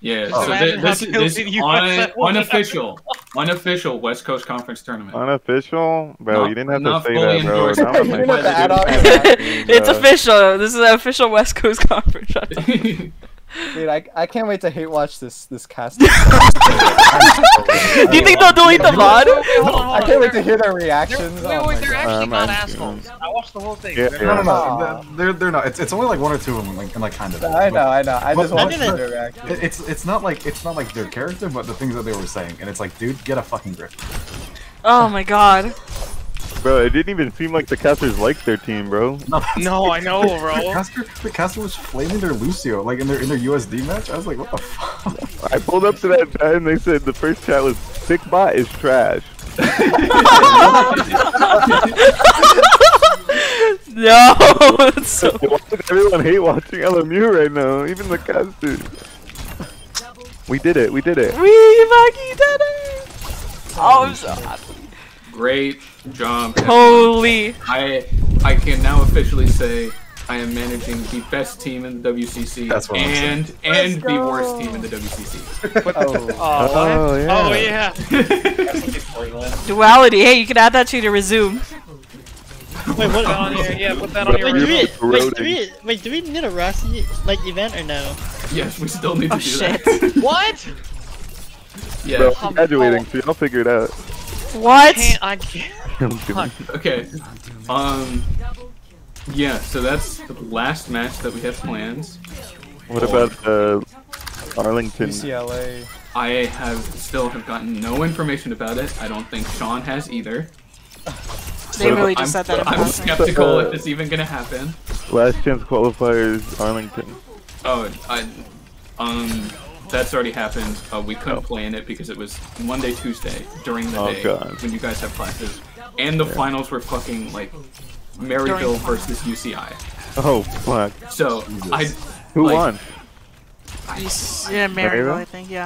Yeah, Oh. so Imagine this, how this, filthy you un- unofficial, unofficial West Coast Conference tournament. Unofficial, bro. Not- you didn't have to say that, bro. endorsed. Now I'm You didn't have to add on that. it's official. This is an official West Coast Conference. Shut up. Dude, I, I can't wait to hate watch this this cast. Do you think they'll delete the VOD? Wait, hold on, hold I can't wait to hear their They're, reactions. wait, Oh wait, they're actually Um, not I'm- assholes. I watched the whole thing. Yeah, They're yeah. No, not no, no. They're they're not. It's, it's only like one or two of them, like, and like kind of. I know, I know. I just But- want to their reaction. It- It's it's not like it's not like their character, but the things that they were saying, and it's like, dude, get a fucking grip. Oh my god. Bro, it didn't even seem like the casters liked their team, bro. No, No, I know, The bro. caster, the caster was flaming their Lucio, like in their in their USD match. I was like, what the fuck? I pulled up to that chat and they said the first chat was "Sick bot is trash." No. it's so... Why does everyone hate watching LMU right now? Even the casters. We did it. We did it. We fucking did it. Oh, I'm so happy. Great job. Holy. I I can now officially say I am managing the best team in the WCC That's what I'm and and the worst team in the WCC. Oh, Oh, Oh, yeah. oh yeah. Duality. Hey, you can add that to your resume. Wait, what? Put that on your, yeah, put that on your Wait, do we, resume. wait, do we, wait, do we need a Rossi like event or no? yes, we still need to Oh do shit. that. What? yeah. Bro, I'm graduating, so y'all figure it out. What? Can't, I can't. Okay. Um. Yeah. So that's the last match that we have planned. What about uh, Arlington? UCLA. I have still have gotten no information about it. I don't think Sean has either. They really I'm, just said that I'm passing. skeptical if it's even gonna happen. Last chance qualifiers, Arlington. Oh, I, um, that's already happened. Uh, we couldn't play in it because it was Monday, Tuesday during the Oh, day God. when you guys have classes, and the finals were fucking like Maryville versus UCI. Oh fuck! So I Who Like- won? You s- Yeah, Maryville, I think. Yeah.